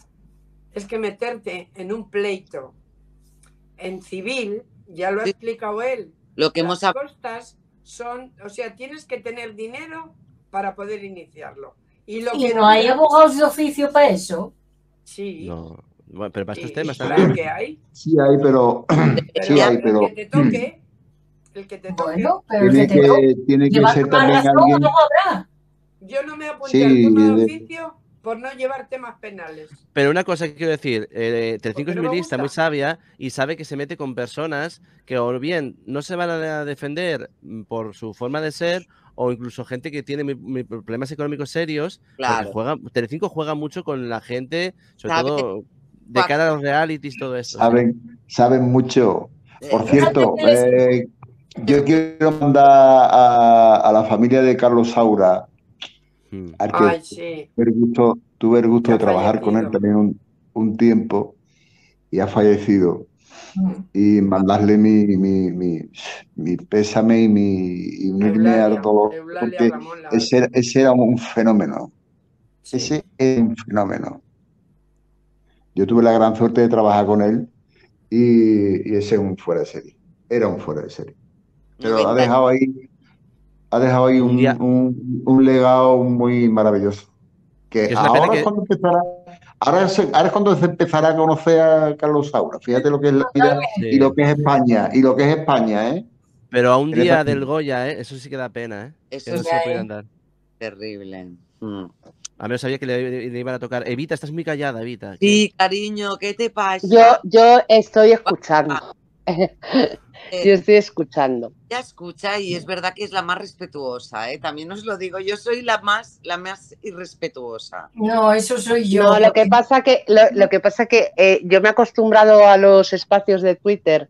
Es que meterte en un pleito en civil, ya lo ha explicado él, lo que las hemos costas son, o sea, tienes que tener dinero para poder iniciarlo. Y lo ¿Y que no hay abogados de oficio para eso? Sí, No, bueno, pero para sí, estos temas también. que hay. Sí hay, pero Pero sí hay, el pero que te toque, el que te toque, Bueno, pero el tiene que te toque, que, tiene que ser también razón alguien. no habrá. yo no me apunté Sí, al turno de de- oficio por no llevar temas penales. Pero una cosa que quiero decir, eh, Telecinco es muy lista, muy sabia y sabe que se mete con personas que o bien no se van a defender mm, por su forma de ser o incluso gente que tiene problemas económicos serios. Claro. juega, Telecinco juega mucho con la gente, sobre Sabe todo de cara a los realities, todo esto. Saben, saben mucho. Por Eh, cierto, Fíjate, eh, yo quiero mandar a, a la familia de Carlos Saura, Ay, sí. tuve el gusto, tuve el gusto de trabajar con él fallecido. también un, un tiempo y ha fallecido. Mm. Y mandarle mi, mi, mi, mi pésame y, mi, y unirme Eulalia, al dolor, Eulalia porque Ramón, ese, era- ese era un fenómeno. sí. Ese es un fenómeno. Yo tuve la gran suerte de trabajar con él y, y ese es un fuera de serie. Era un fuera de serie. Pero ha 90 dejado ahí, ha dejado ahí Un un, día- un- un legado muy maravilloso. Que ahora que- es cuando empezará, ahora, se- ahora es cuando se empezará a conocer a Carlos Saura. Fíjate lo que es la vida y lo que es España, y lo que es España, ¿eh? Pero a un Eres día del Goya, ¿eh? eso sí que da pena, ¿eh? Eso que no se ya, pudieran ¿eh? dar. terrible. Mm. A mí no sabía que le, le iban a tocar. Evita, estás muy callada, Evita. Sí, cariño, ¿qué te pasa? Yo, yo estoy escuchando. Eh, Yo estoy escuchando. ella escucha y es verdad que es la más respetuosa, ¿eh? También os lo digo, yo soy la más, la más irrespetuosa. No, eso soy yo. No, lo que pasa que, lo, lo que pasa que eh, yo me he acostumbrado a los espacios de Twitter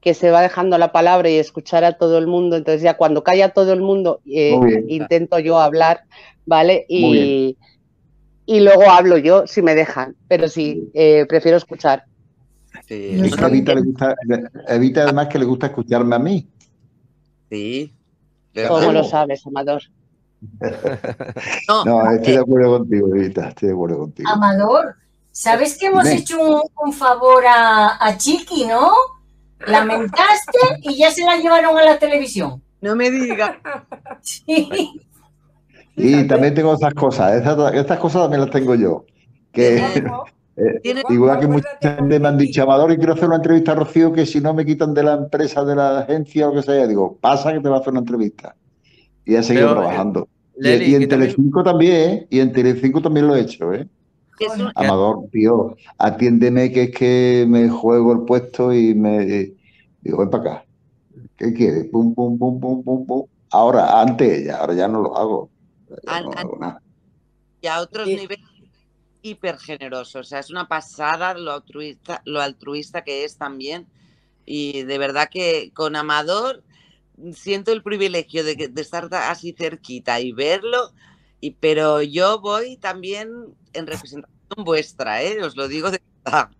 que se va dejando la palabra y escuchar a todo el mundo. Entonces ya cuando calla todo el mundo eh, intento yo hablar, ¿vale? Y, y luego hablo yo si me dejan, pero sí, eh, prefiero escuchar. Sí, Es que Evita, le gusta, Evita además que le gusta escucharme a mí. sí. ¿Cómo lo sabes, Amador? No, No, estoy de eh, acuerdo contigo, Evita, estoy de acuerdo contigo. Amador, ¿sabes que hemos Dime. hecho un, un favor a, a Chiqui, no? Lamentaste y ya se la llevaron a la televisión. no me digas. Sí. Y también tengo esas cosas, esas, estas cosas también las tengo yo. Que eh, igual que mucha gente me han dicho, Amador, y quiero hacer una entrevista a Rocío, que si no me quitan de la empresa, de la agencia o lo que sea, digo, pasa que te va a hacer una entrevista. Y ha seguido Pero, eh, trabajando. Y- y, en Telecinco también, ¿eh? Y en Telecinco también lo he hecho, ¿eh? Amador, tío, atiéndeme que es que me juego el puesto y me digo, ven para acá. ¿Qué quieres? Pum, pum, pum, pum, pum, pum. Ahora, antes ya, ahora ya no lo hago. Ya An- no hago nada. y a otros Y- niveles hiper generoso. O sea, es una pasada lo altruista, lo altruista que es también. Y de verdad que con Amador siento el privilegio de, estar ta- así cerquita y verlo. Y, pero yo voy también en representación vuestra, ¿eh? os lo digo de verdad.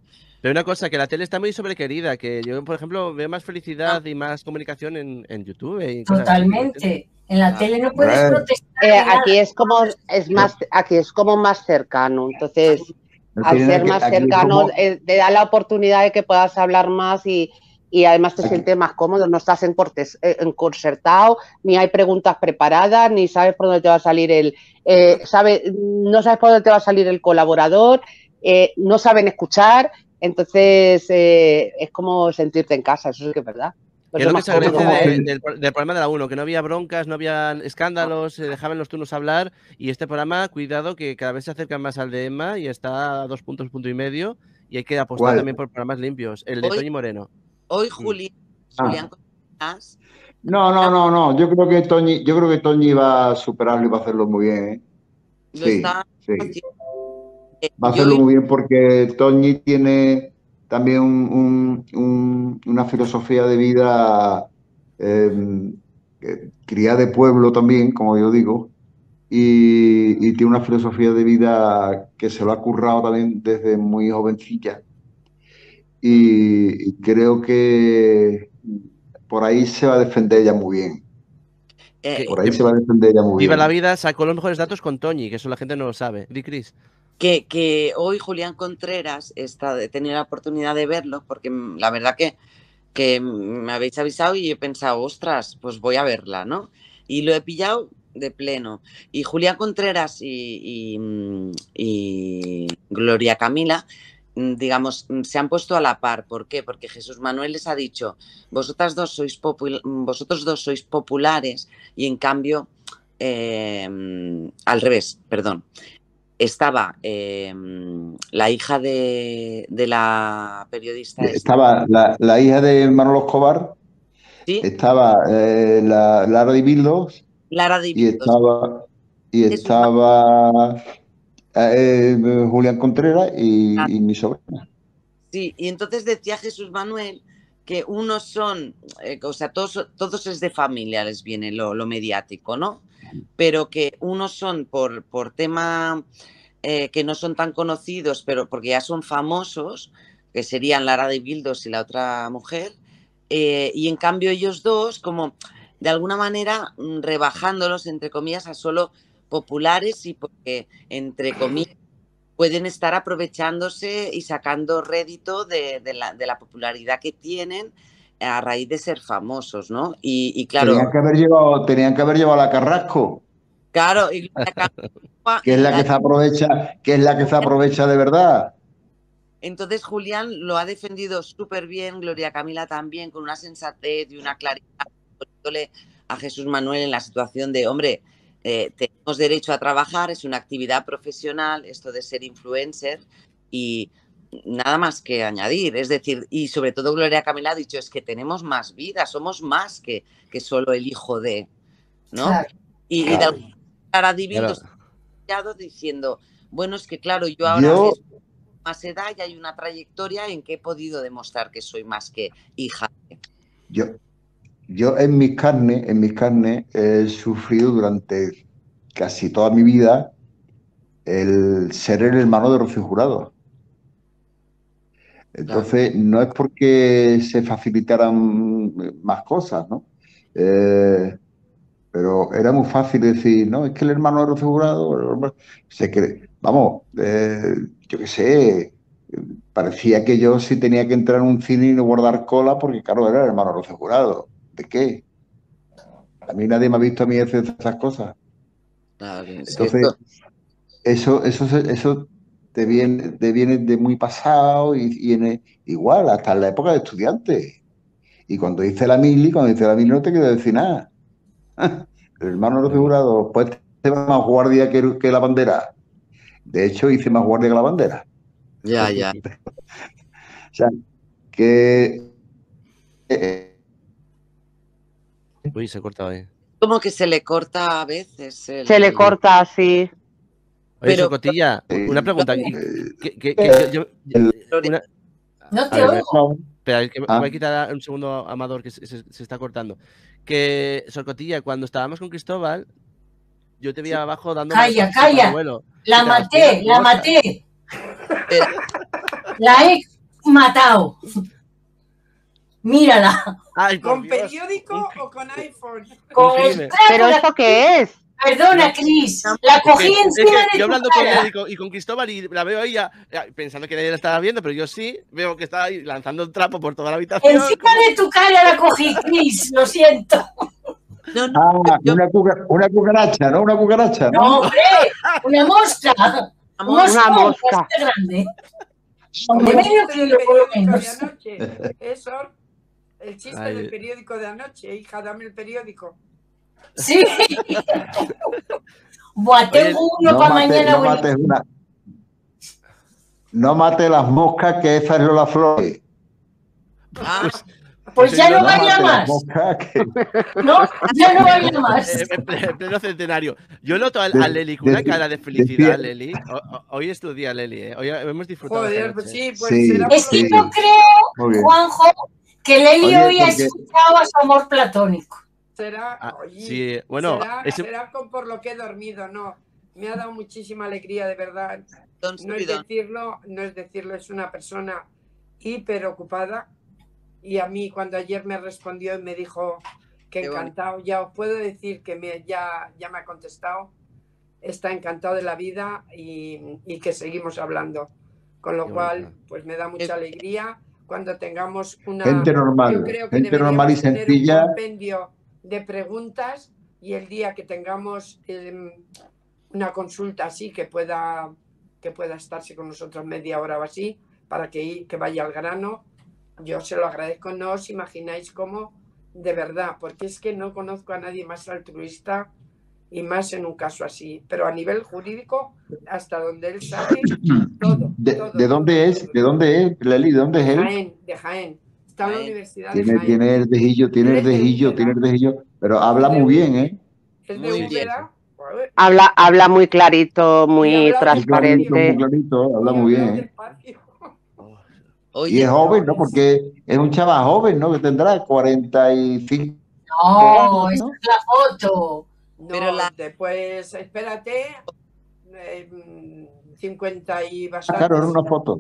Pero una cosa, que la tele está muy sobrequerida, que yo, por ejemplo, veo más felicidad y más comunicación en, en YouTube. y cosas así. Totalmente. En la tele no puedes protestar. Eh, aquí es como es más, aquí es como más cercano. Entonces, No al ser que- más cercano, como- eh, te da la oportunidad de que puedas hablar más y, y además te Aquí- sientes más cómodo. No estás encortes- eh, encorsetado, ni hay preguntas preparadas, ni sabes por dónde te va a salir el, eh, sabe, no sabes por dónde te va a salir el colaborador, eh, no saben escuchar. Entonces, eh, es como sentirte en casa, eso sí que es verdad. Que Pues es lo que se agradece de- del, del programa de la 1, que no había broncas, no había escándalos, se dejaban los turnos hablar. Y este programa, cuidado, que cada vez se acerca más al de Emma y está a dos puntos, punto y medio. Y hay que apostar ¿Cuál? también por programas limpios. El de Hoy- Toñi Moreno. Hoy Julián, Ah. Julián Contreras, No, no, no, no. Yo creo que Toñi, yo creo que Toñi va a superarlo y va a hacerlo muy bien, ¿eh? lo Sí, está sí. Va a hacerlo muy bien porque Toñi tiene también un- un- un- una filosofía de vida eh, que cría de pueblo también, como yo digo, y, y tiene una filosofía de vida que se lo ha currado también desde muy jovencilla. Y, y creo que por ahí se va a defender ella muy bien. Eh, Por ahí se va a defender ella muy Viva bien. la vida sacó los mejores datos con Toñi, que eso la gente no lo sabe. Di Cris. Que, hoy Julián Contreras está, he tenido la oportunidad de verlo, porque mm, la verdad que, me habéis avisado y he pensado, ostras, pues voy a verla, ¿no? Y lo he pillado de pleno. Y Julián Contreras y, y, mm, Gloria Camila, mm, digamos, se han puesto a la par. ¿Por qué? Porque Jesús Manuel les ha dicho, vosotras dos sois vosotros dos sois populares y en cambio, eh, al revés, perdón estaba eh, la hija de, de la periodista. esta, Estaba la, la hija de Manolo Escobar, ¿sí? estaba eh, la, Lara Bildos Lara de y estaba, y estaba eh, Julián Contreras y, Ah. y mi sobrina. Sí, y entonces decía Jesús Manuel que unos son, eh, o sea, todos, todos es de familia, les viene lo, lo mediático, ¿no? Pero que unos son por, por tema eh, que no son tan conocidos, pero porque ya son famosos, que serían Lara de Bildos y la otra mujer, eh, y en cambio ellos dos, como de alguna manera mm, rebajándolos, entre comillas, a solo populares y porque, entre comillas, pueden estar aprovechándose y sacando rédito de, de la, de la popularidad que tienen a raíz de ser famosos, ¿no? Y, y claro, Tenían que haber llevado, tenían que haber llevado a la Carrasco, claro, y Gloria Camila- que es la que se aprovecha, que es la que se aprovecha de verdad. Entonces Julián lo ha defendido súper bien, Gloria Camila también, con una sensatez y una claridad, poniéndole a Jesús Manuel en la situación de, hombre, eh, tenemos derecho a trabajar, es una actividad profesional, esto de ser influencer, y nada más que añadir. Es decir, y sobre todo Gloria Camila ha dicho, es que tenemos más vida, somos más que, que solo el hijo de, ¿no? Claro. Y, y de Claro. ha quedado diciendo, bueno, es que claro, yo ahora Yo- es más edad y hay una trayectoria en que he podido demostrar que soy más que hija. Yo, yo en mis carnes, en mis carnes he sufrido durante casi toda mi vida el ser el hermano de Rocío Jurado. Entonces, no es porque se facilitaran más cosas, ¿no? Eh, pero era muy fácil decir, no, es que el hermano de Rocío Jurado, se cree, vamos, eh, yo qué sé, parecía que yo sí tenía que entrar en un cine y no guardar cola porque, claro, era el hermano de Rocío Jurado. ¿De qué? A mí nadie me ha visto a mí hacer esas cosas. Claro, Entonces, esto- eso, eso, eso te viene, te viene de muy pasado y y viene igual, hasta en la época de estudiante. Y cuando hice la mili, cuando hice la mili no te quiero decir nada. El hermano de los jurados, pues te va más guardia que, que la bandera. De hecho, hice más guardia que la bandera. ya, ya. O sea, que eh, Uy, se ha cortado ahí. Como que se le corta a veces. el- Se le corta así. Oye, Pero- Socotilla, eh, una pregunta. ¿y eh, qué- qué- qué- yo- el- una- No te oigo. Espera, es que me- Ah. voy a quitar un segundo a Amador que se, se- se está cortando. Que, Sorcotilla, cuando estábamos con Cristóbal, yo te vi abajo dando. Calla, calla. abuelo. La maté, la maté. Pero- La he matado. Mírala. Ay, ¿Con Dios. periódico o con iPhone? Con. ¿Pero eso qué es? Perdona, Cris. La Es cogí que- es encima que de yo tu hablando con cara. él y con, y con Cristóbal y la veo ahí ya, ya, pensando que nadie la estaba viendo, pero yo sí veo que está ahí lanzando el trapo por toda la habitación. Encima de tu cara la cogí, Cris. Lo siento. No, no, ah, yo- una, cuca- una cucaracha, ¿no? Una cucaracha, ¿no? No, hombre. Una mosca. Un amor, Una mosca. bastante grande. El medio kilo, por lo periódico de menos. anoche. Eso, el chiste Ay. del periódico de anoche. Hija, dame el periódico. Sí. Buah, tengo uno No para mate- mañana. no buenísimo. mates una- no mate las moscas, que esa es Lola Flores. ah, Pues ya no No baila más. moscas, que- No, ya no baila más. Eh, En ple- en pleno centenario. Yo noto a, a Leli con una cara de felicidad, Leli. Hoy es tu día, Leli. ¿eh? Hoy hemos disfrutado. Joder, pues sí, pues Sí. será Es que yo creo. Juanjo, que Leli Oye, hoy ha escuchado a su amor platónico. Será, Ah, oye, sí, bueno, será, ese- será con- por lo que he dormido, no. Me ha dado muchísima alegría, de verdad. Don No es decirlo, no es decirlo, es una persona hiper ocupada. Y a mí, cuando ayer me respondió y me dijo que Qué encantado, ya os puedo decir que me, ya, ya me ha contestado, está encantado de la vida y, y que seguimos hablando. Con lo Qué cual, bonito. pues me da mucha alegría cuando tengamos una. Gente normal, Yo creo que gente normal y sencilla. Un compendio de preguntas y el día que tengamos em, una consulta así que pueda que pueda estarse con nosotros media hora o así para que, que vaya al grano, yo se lo agradezco. No os imagináis cómo, de verdad, porque es que no conozco a nadie más altruista y más en un caso así. Pero a nivel jurídico, hasta donde él sabe, todo. ¿De, todo, de dónde todo, es? todo. ¿De dónde es, Leli? ¿De dónde es él? Jaén, de Jaén. Está en la Jaén. Universidad de Tiene, el dejillo, tiene el dejillo, tiene el dejillo, pero habla muy bien, ¿eh? Es de. Úbeda. Habla, habla muy clarito, muy habla muy Muy clarito, transparente. muy clarito, habla y muy bien. ¿eh? Oye, Y es joven, ¿no? Porque es un chaval joven, ¿no? Que tendrá 45 No, esa ¿no? es la foto. No, Pero la- después, espérate, eh, mm, 50 y Ah, bastantes. claro, era una foto.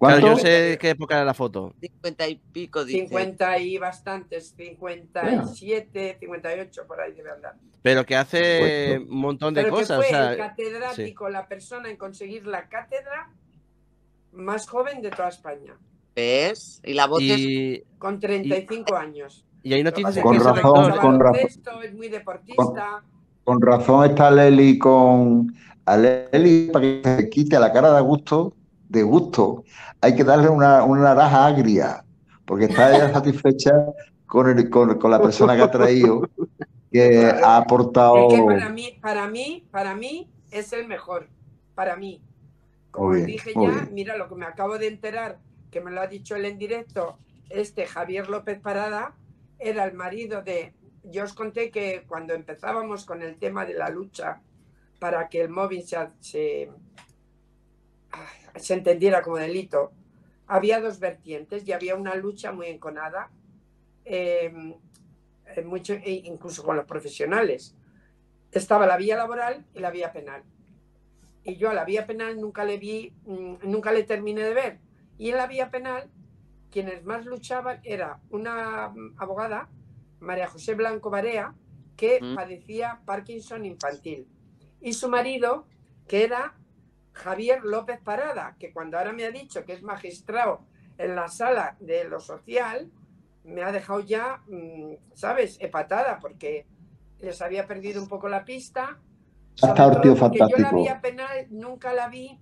Claro, ¿Cuánto? yo no sé qué época era la foto. 50 y pico, dice. 50 y bastantes, 57, 58, por ahí debe andar. Pero que hace un montón de Pero que cosas. fue o sea, el catedrático, la persona en conseguir la cátedra más joven de toda España, ¿Ves? Y la voz es... y, con 35 años. y hay Lo que noticias de pasa que es Con que razón, con razón. es muy deportista. Con razón está Leli con. A Leli, para que se quite la cara de gusto, de gusto, hay que darle una, una naranja agria, porque está ella satisfecha con, el- con, con la persona que ha traído, que ha aportado. Es que para mí, para mí, para mí es el mejor. Para mí. Como bien, dije ya, bien. mira lo que me acabo de enterar, que me lo ha dicho él en directo, este Javier López Parada era el marido de. Yo os conté que cuando empezábamos con el tema de la lucha para que el móvil se, se, se entendiera como delito, había dos vertientes y había una lucha muy enconada, eh, mucho, e incluso con los profesionales. Estaba la vía laboral y la vía penal. Y yo a la vía penal nunca le vi, mm, nunca le terminé de ver. Y en la vía penal, quienes más luchaban era una mm, abogada, María José Blanco Barea, que Mm. padecía Parkinson infantil. Y su marido, que era Javier López Parada, que cuando ahora me ha dicho que es magistrado en la sala de lo social, me ha dejado ya, mm, ¿sabes?, epatada, porque les había perdido un poco la pista. Ha estado sobre el tío porque Yo la fantástico. vía penal nunca la vi.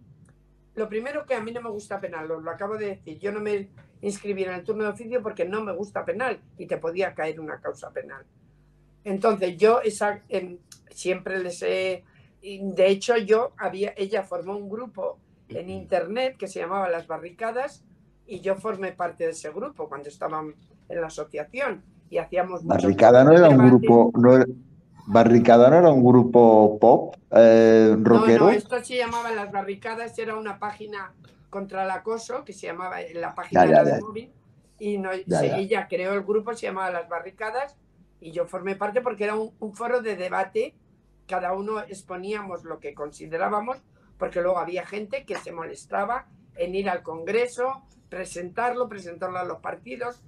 Lo primero que a mí no me gusta penal, lo, lo acabo de decir. Yo no me inscribí en el turno de oficio porque no me gusta penal y te podía caer una causa penal. Entonces yo esa, em, siempre les he... y De hecho yo había, ella formó un grupo en internet que se llamaba Las Barricadas y yo formé parte de ese grupo cuando estaban en la asociación y hacíamos Barricada no era un grupo, no era- Barricada no era un grupo pop, eh, rockero. No, no, esto se llamaba Las Barricadas, era una página contra el acoso que se llamaba la página Ya, ya, era de ya. móvil y no, se- ella creó el grupo, se llamaba Las Barricadas y yo formé parte porque era un, un foro de debate, cada uno exponíamos lo que considerábamos, porque luego había gente que se molestaba en ir al Congreso, presentarlo, presentarlo a los partidos,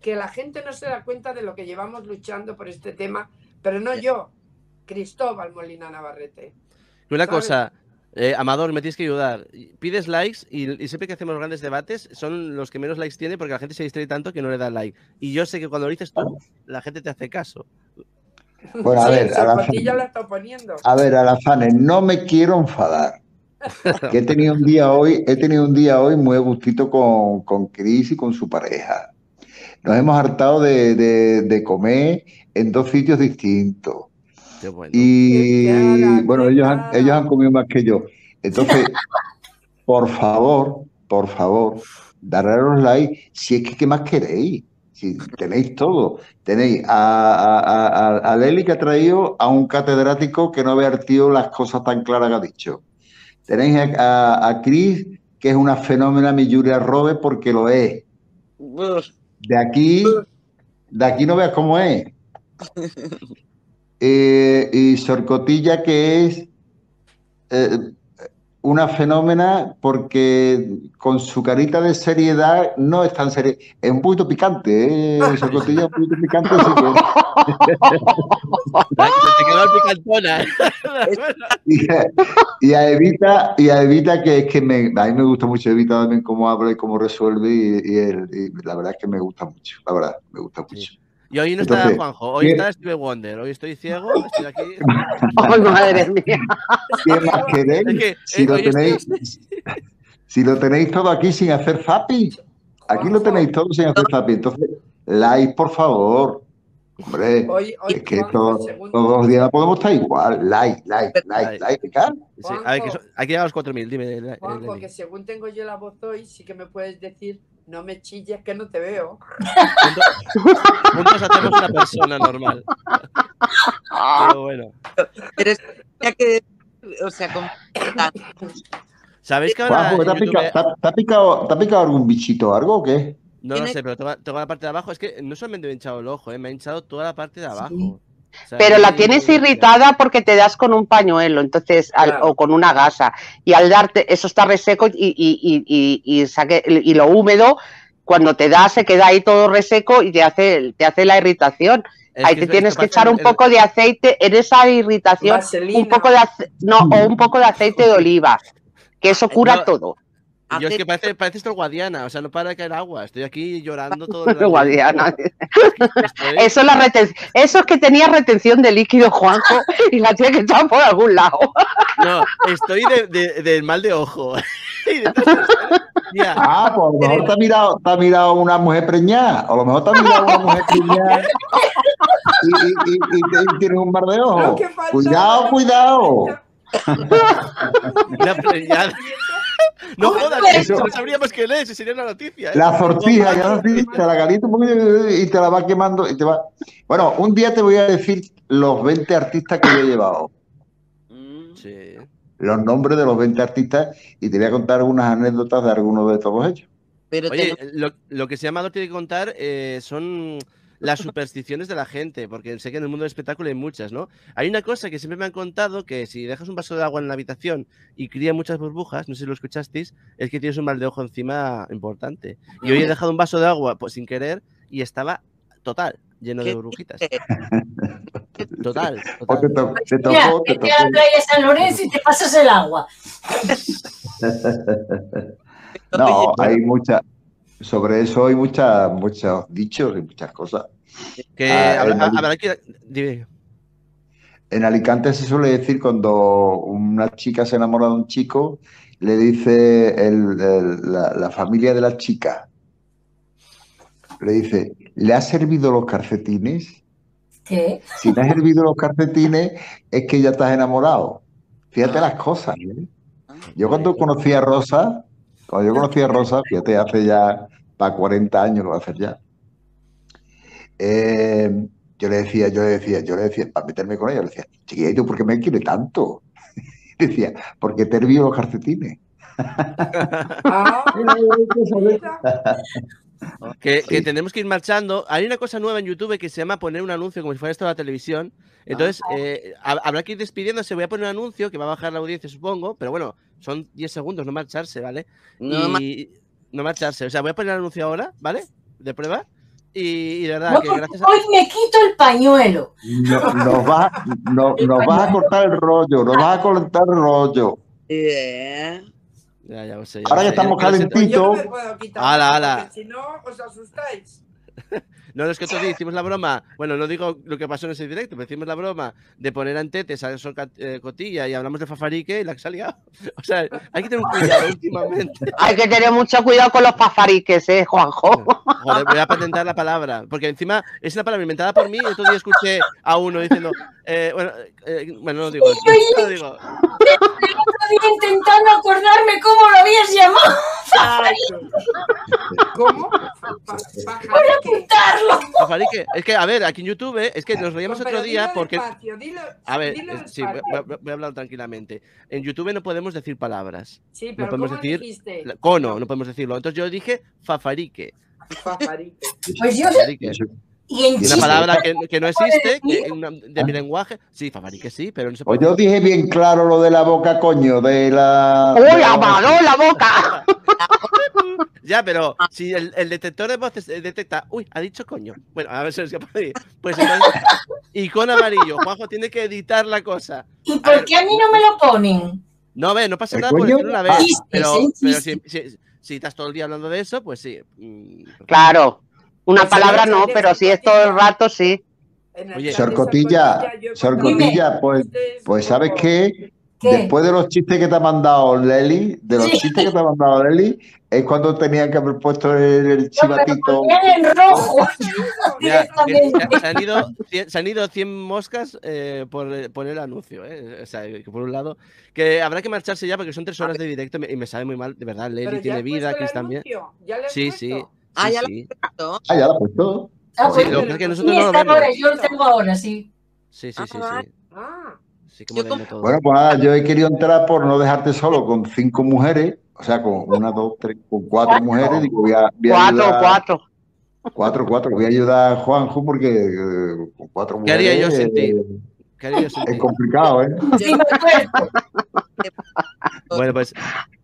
que la gente no se da cuenta de lo que llevamos luchando por este tema, pero no yo, Cristóbal Molina Navarrete. Y una ¿sabes? cosa, eh, Amador, me tienes que ayudar. Pides likes y, y siempre que hacemos grandes debates son los que menos likes tiene porque la gente se distrae tanto que no le da like. Y yo sé que cuando lo dices tú, la gente te hace caso. Bueno, a Sí, ver, a la- está poniendo. A ver, Alazanes, no me quiero enfadar. Que he tenido un día hoy, he tenido un día hoy muy a gustito con, con Cris y con su pareja. Nos hemos hartado de, de- de comer en dos sitios distintos. Qué bueno. Y Qué bueno, ellos han, ellos han comido más que yo. Entonces, por favor, por favor, darle a los likes si es que ¿qué más queréis? Si tenéis todo. Tenéis a, a, a, Leli que ha traído a un catedrático que no había tío las cosas tan claras que ha dicho. Tenéis a, a, Chris, que es una fenómena mi Julia Robe porque lo es. De aquí, de aquí no veas cómo es. Eh, y Sorcotilla, que es eh, una fenómena porque con su carita de seriedad no es tan seria. Es un poquito picante, ¿eh? Sorcotilla es un poquito picante, sí que- Se quedó el picantona. y, a- Evita, y a Evita que es que me, a mí me gusta mucho Evita también cómo habla y cómo resuelve y, y la verdad es que me gusta mucho, la verdad, me gusta mucho. Y hoy no está Entonces, Juanjo, hoy ¿qué- está Steve Wonder. Hoy estoy ciego, estoy aquí. Ay, madre mía. ¿Qué más queréis? Es que, si, lo estoy- tenéis, si lo tenéis todo aquí sin hacer zapping, aquí lo tenéis todo sin hacer zapping. Entonces, like, por favor. Hombre, Hoy, hoy, es que Juanjo, todos, los días no podemos estar igual. Like, like, like, like. Sí, a ver, que so- hay que llegar a los 4.000, dime. Juanjo, que según tengo yo la voz hoy, sí que me puedes decir, no me chilles que no te veo. Juntos hacemos una persona normal. Pero bueno. Pero es ya que, o sea, como- ¿Sabéis que ahora Juanjo, ¿te ha YouTube- picado, te ha- picado- te ha picado algún bichito o algo o qué? No lo sé, pero toda, toda la parte de abajo es que no solamente me ha hinchado el ojo, eh, me ha hinchado toda la parte de abajo. Pero la es- tienes irritada porque te das con un pañuelo, entonces, al- Claro. o con una gasa. Y al darte, eso está reseco y, y, y, y, y saque- y lo húmedo, cuando te da, se queda ahí todo reseco y te hace, te hace la irritación. es Ahí que te tienes que echar un el- poco de aceite en esa irritación, Vaselina. un poco de ace- no, o un poco de aceite de oliva, que eso cura No. todo. Yo es que parece, parece esto el Guadiana, o sea, no para de caer agua. Estoy aquí llorando todo el rato. Guadiana. Estoy- Eso es la reten- eso es que tenía retención de líquido, Juanjo, y la tiene que echar por algún lado. No, estoy de, de- del mal de ojo. Y Mira, Ah, pues a lo mejor te ha mirado, te ha mirado una mujer preñada. A lo mejor te ha mirado una mujer preñada y, y, y- y y tienes un mar de ojo. Cuidado, cuidado. una preñada. No jodas, Eso- no sabríamos qué lees, sería una noticia. ¿eh? La sortija, ya sí, te la calienta un poquito y te la va quemando. Y te va... Bueno, un día te voy a decir los 20 artistas que yo he llevado. Mm, Sí. Los nombres de los 20 artistas y te voy a contar unas anécdotas de algunos de todos ellos. Pero Oye, lo, lo que se llama tiene que contar eh, son las supersticiones de la gente, porque sé que en el mundo del espectáculo hay muchas, ¿no? Hay una cosa que siempre me han contado, que si dejas un vaso de agua en la habitación y cría muchas burbujas, no sé si lo escuchasteis, es que tienes un mal de ojo encima importante. Y hoy he dejado un vaso de agua pues, sin querer y estaba total, lleno de ¿Qué burbujitas. Total, te, total. to- te Mira, tocó, te vete a la tocó. playa San Lorenzo y te pasas el agua. No, hay muchas. Sobre eso hay muchas, muchos dichos y muchas cosas. Que Ah, habrá, habrá que... dime. En Alicante se suele decir cuando una chica se enamora de un chico, le dice el- el- la, la familia de la chica, le dice, ¿le ha servido los calcetines? ¿Qué? Si le ha servido los calcetines es que ya estás enamorado. Fíjate las cosas. ¿eh? Yo cuando conocí a Rosa, cuando yo conocí a Rosa, fíjate, hace ya para 40 años lo va a hacer ya. eh, yo le decía, yo le decía, yo le decía, para meterme con ella, le decía, chiquilla, ¿y tú por qué me quiere tanto? Y decía, porque te hervido los calcetines. Ah. Que, que Sí. tenemos que ir marchando. Hay una cosa nueva en YouTube que se llama poner un anuncio como si fuera esto de la televisión. Entonces, eh, ha- habrá que ir despidiéndose. Voy a poner un anuncio que va a bajar la audiencia, supongo. Pero bueno, son 10 segundos, no marcharse, ¿vale? No y no marcharse. O sea, voy a poner el anuncio ahora, ¿vale? De prueba. Y, y de verdad, No, que gracias a. hoy me quito el pañuelo. No- nos vas, no- nos vas a cortar el rollo, nos vas a cortar el rollo. Eh, Ya, ya ya Ahora sé. estamos calentitos, Ala, ala. si no, os asustáis. No, no, es que otro día hicimos la broma. Bueno, no digo lo que pasó en ese directo, pero hicimos la broma de poner antetes a eh, Cotilla y hablamos de Fafarique y la que se ha liado. O sea, hay que tener un cuidado últimamente. Hay que tener mucho cuidado con los pafariques, ¿eh, Juanjo? Joder, voy a patentar la palabra. Porque encima es una palabra inventada por mí. Y otro día escuché a uno diciendo. eh, bueno, eh, bueno, no lo digo. no digo. Estoy intentando acordarme cómo lo habías llamado. ¿Cómo? Pa- pajarique. Darlo. Fafarique. Es que, a ver, aquí en YouTube, eh, es que nos reíamos otro día porque. despacio, dilo- A ver, dilo eh, sí, voy, a hablar tranquilamente. En YouTube no podemos decir palabras. Sí, No pero podemos ¿cómo decir. dijiste? Cono, no podemos decirlo. Entonces yo dije Fafarique. Pajarique. Pues yo, Fafarique. eso, Y en Y una palabra que, que no existe, que decir? una- de mi lenguaje. Sí, que sí, pero no se Pues puede. yo dije bien claro lo de la boca, coño, de la. de ¡Uy, la- Amador, la boca! Ya, pero si el, el detector de voces eh, detecta. Uy, ha dicho coño. Bueno, a ver si es capaz de. Pues entonces. Icono amarillo. Juanjo tiene que editar la cosa. ¿Y A por ver, qué a mí no me lo ponen? No, ve, no pasa ¿El nada por coño? decirlo una Ah. vez. Chistes, Pero, pero si, Chistes. si, si estás todo el día hablando de eso, pues sí. mm, Claro, una Pues palabra no, pero si es todo el rato, sí. Oye, Sorcotilla, Sorcotilla, pues, pues ¿sabes qué? ¿Qué? Después de los chistes que te ha mandado Leli, de los Sí. chistes que te ha mandado Leli, es cuando tenían que haber puesto el, el chivatito. en rojo Ya, se, han ido, cien- se han ido 100 moscas eh, por, por el anuncio. eh. O sea, que por un lado, que habrá que marcharse ya porque son tres horas de directo y me- sabe muy mal, de verdad. Leli tiene vida, Chris también. anuncio, ¿Ya le has Sí, sí. Ah, sí, ya lo sí. ¿no? Ah, ya lo he puesto. Ah, Sí, pues, lo que pasa es que nosotros sí, no lo está vemos. ahora, yo lo tengo ahora, sí. Sí, sí, Ah, sí, vale. sí. Ah, Sí, como Yo leyendo todo. Bueno, pues nada, yo he querido entrar por no dejarte solo con cinco mujeres, o sea, con una, dos, tres, con cuatro, Cuatro. mujeres. Digo, voy a, voy a Cuatro, ayudar- cuatro. Cuatro, cuatro. Voy a ayudar a Juanjo porque eh, con cuatro ¿Qué mujeres haría yo sin ti? eh, ¿Qué haría yo sin es complicado, ¿eh? Sí. Bueno, pues,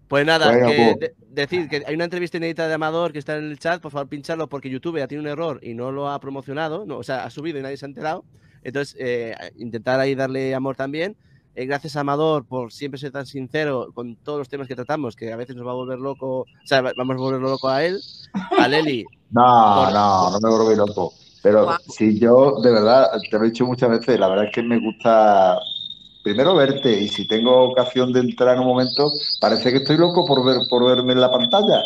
pues nada, Bueno, que pues. de- decir que hay una entrevista inédita de Amador que está en el chat, por favor pincharlo porque YouTube ha tenido un error y no lo ha promocionado, no, o sea, ha subido y nadie se ha enterado. Entonces, eh, intentar ahí darle amor también. Eh, gracias a Amador por siempre ser tan sincero con todos los temas que tratamos, que a veces nos va a volver loco, o sea, va- vamos a volver loco a él. A Leli, No, Por- no, no me volví loco. Pero si yo, de verdad, te lo he dicho muchas veces, la verdad es que me gusta primero verte y si tengo ocasión de entrar en un momento, parece que estoy loco por ver, por verme en la pantalla.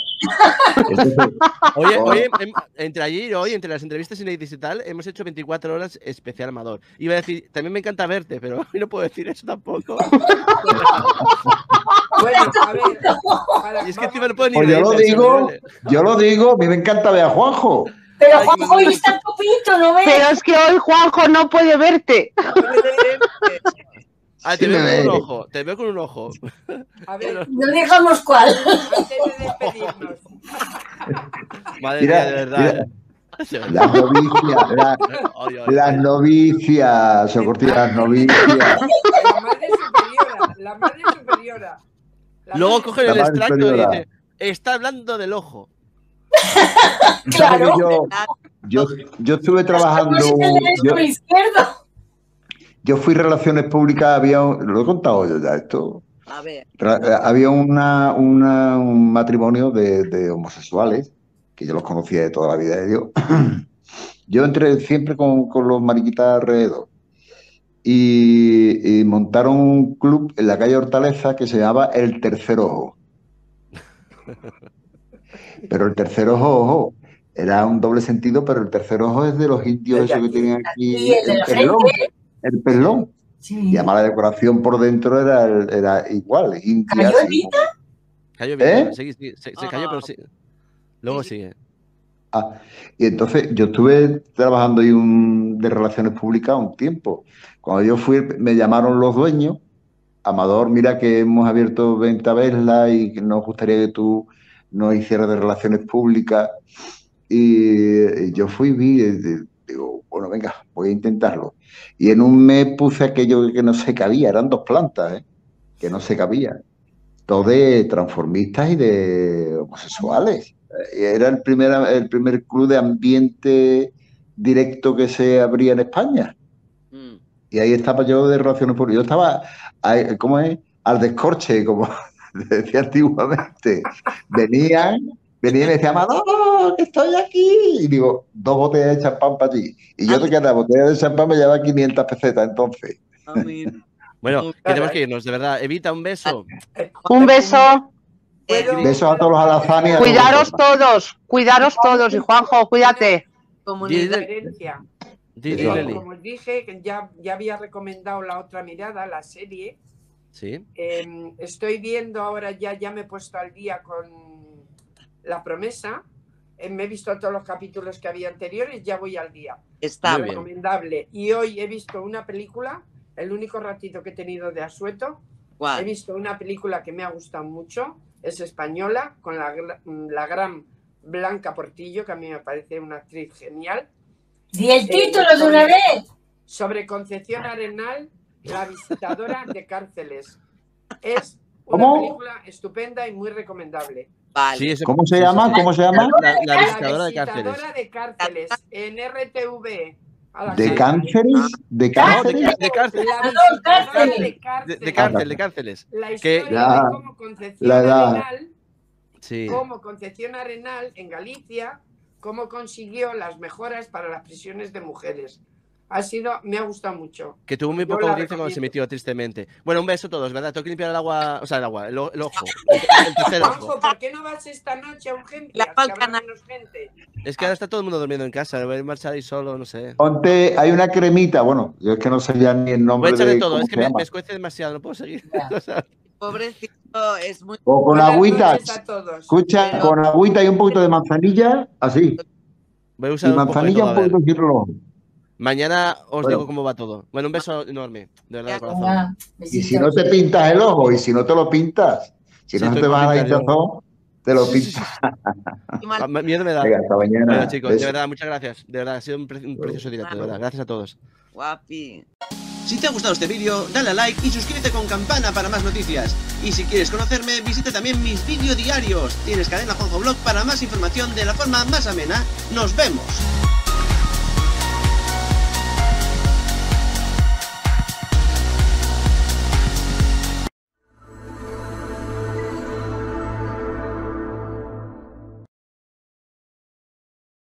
Oye, oye, em- entre allí y hoy, entre las entrevistas y tal, hemos hecho 24 horas especial Amador. Iba a decir, también me encanta verte, pero hoy no puedo decir eso tampoco. bueno, a ver. para- Y es que encima no puedo ni Pues yo lo digo. yo lo digo, a mí me encanta ver a Juanjo. Pero Juanjo hoy está topito, ¿no ves? Pero es que hoy Juanjo no puede verte. Ah, te Sí veo me con un ojo, te veo con un ojo. A ver, No digamos cuál. antes de despedirnos, Madre Mira, mía, de verdad. mira. Las novicias, la- Ay, ay, las ay. novicias, Socortilla, las novicias. la madre superiora, la madre superiora. La Luego madre cogen el extracto y superiora. dice, está hablando del ojo. Claro. Yo, yo, yo estuve trabajando, yo. Yo fui relaciones públicas, había, un- lo he contado yo ya esto, A ver, eh, había una, una- un matrimonio de, de homosexuales, que yo los conocía de toda la vida de Dios. Yo entré siempre con, con los mariquitas alrededor. Y, y montaron un club en la calle Hortaleza que se llamaba El Tercer Ojo. Pero el tercer ojo, ojo, era un doble sentido, pero el tercer ojo es de los indios El esos que tienen aquí aquí, el el frente. El perlón. Sí. Y además la decoración por dentro era, era igual, india. ¿Cayó Evita? como- Cayó bien, ¿Eh? sigue- se, se cayó, Ah. pero sí. Luego Sí. sigue. Ah, y entonces yo estuve trabajando ahí un, de relaciones públicas un tiempo. Cuando yo fui, me llamaron los dueños. Amador, mira que hemos abierto Venta Vesla y que nos gustaría que tú nos hicieras de relaciones públicas. Y, y yo fui, vi, y digo, bueno, venga, voy a intentarlo. Y en un mes puse aquello que no se cabía, eran dos plantas, ¿eh? que no se cabía. Todo de transformistas y de homosexuales. Era el primer, el primer club de ambiente directo que se abría en España. mm, Y ahí estaba yo de relaciones públicas. Yo estaba, ¿cómo es? Al descorche, como decía antiguamente. Venían, venían y me decían, Amador, que estoy aquí. Y digo, dos botellas de champán para allí. Y yo Ah. te que la botella de champán me llevaba 500 pesetas entonces. a mí- Bueno, que tenemos que irnos, de verdad. Evita un beso. Un beso. Besos a todos los alazanes y a todos Cuidaros todos. Cuidaros todos. Y Juanjo, cuídate. comunidad. Como os dije, que ya, ya había recomendado la otra mirada, la serie. Sí. Eh, estoy viendo ahora ya, ya me he puesto al día con La Promesa. Eh, me he visto todos los capítulos que había anteriores, ya voy al día. Está Muy bien. Recomendable. Y hoy he visto una película, el único ratito que he tenido de asueto. He ¿Cuál? visto una película que me ha gustado mucho, es española, con la, la gran Blanca Portillo, que a mí me parece una actriz genial. Di el Eh, título de sobre- una vez. Sobre Concepción Arenal, la visitadora de cárceles. Es una ¿Cómo? película estupenda y muy recomendable. Vale. Sí, ¿Cómo se llama? ¿Cómo se llama? La, la visitadora de cárceles. visitadora de cárceles en RTV. ¿De seis. cánceres? ¿De No, de, cánceres? de cárceles. de de, cárceles. de cárcel, de cárceles. La historia de cómo edad. Arenal, Sí. cómo Concepción Arenal en Galicia, cómo consiguió las mejoras para las prisiones de mujeres. Ha sido, me ha gustado mucho. Que tuvo muy Yo poca la audiencia cuando se emitió, tristemente. Bueno, un beso a todos, ¿verdad? Tengo que limpiar el agua, o sea, el agua, el, ojo. El, el ojo. Juanjo, ¿por qué no vas esta noche a? La habrá falta- menos gente. Es que ahora está todo el mundo durmiendo en casa, voy a marchar ahí solo, no sé. Ponte, hay una cremita, bueno, yo es que no sabía ni el Voy nombre a echar de de todo, es que me, me escuece demasiado, no puedo seguir. Ya. O sea, Pobrecito, es muy. O con agüita, a escucha, Pero- con agüita y un poquito de manzanilla, así. voy a Y usar un poco de manzanilla, todo, a un poquito de girlo. Mañana os Bueno. digo cómo va todo. Bueno, un beso enorme, de verdad, de corazón. Y si no te pintas el ojo, y si no te lo pintas, si Sí, no te vas a hinchazón, te lo pintas. Ah, Miedo me da. Venga, hasta mañana. Bueno, chicos, de verdad, muchas gracias. De verdad, ha sido un, pre- un precioso directo, de verdad. Gracias a todos. Guapi. Si te ha gustado este vídeo, dale a like y suscríbete con campana para más noticias. Y si quieres conocerme, visita también mis vídeos diarios. Tienes cadena Juanjo Blog para más información de la forma más amena. ¡Nos vemos!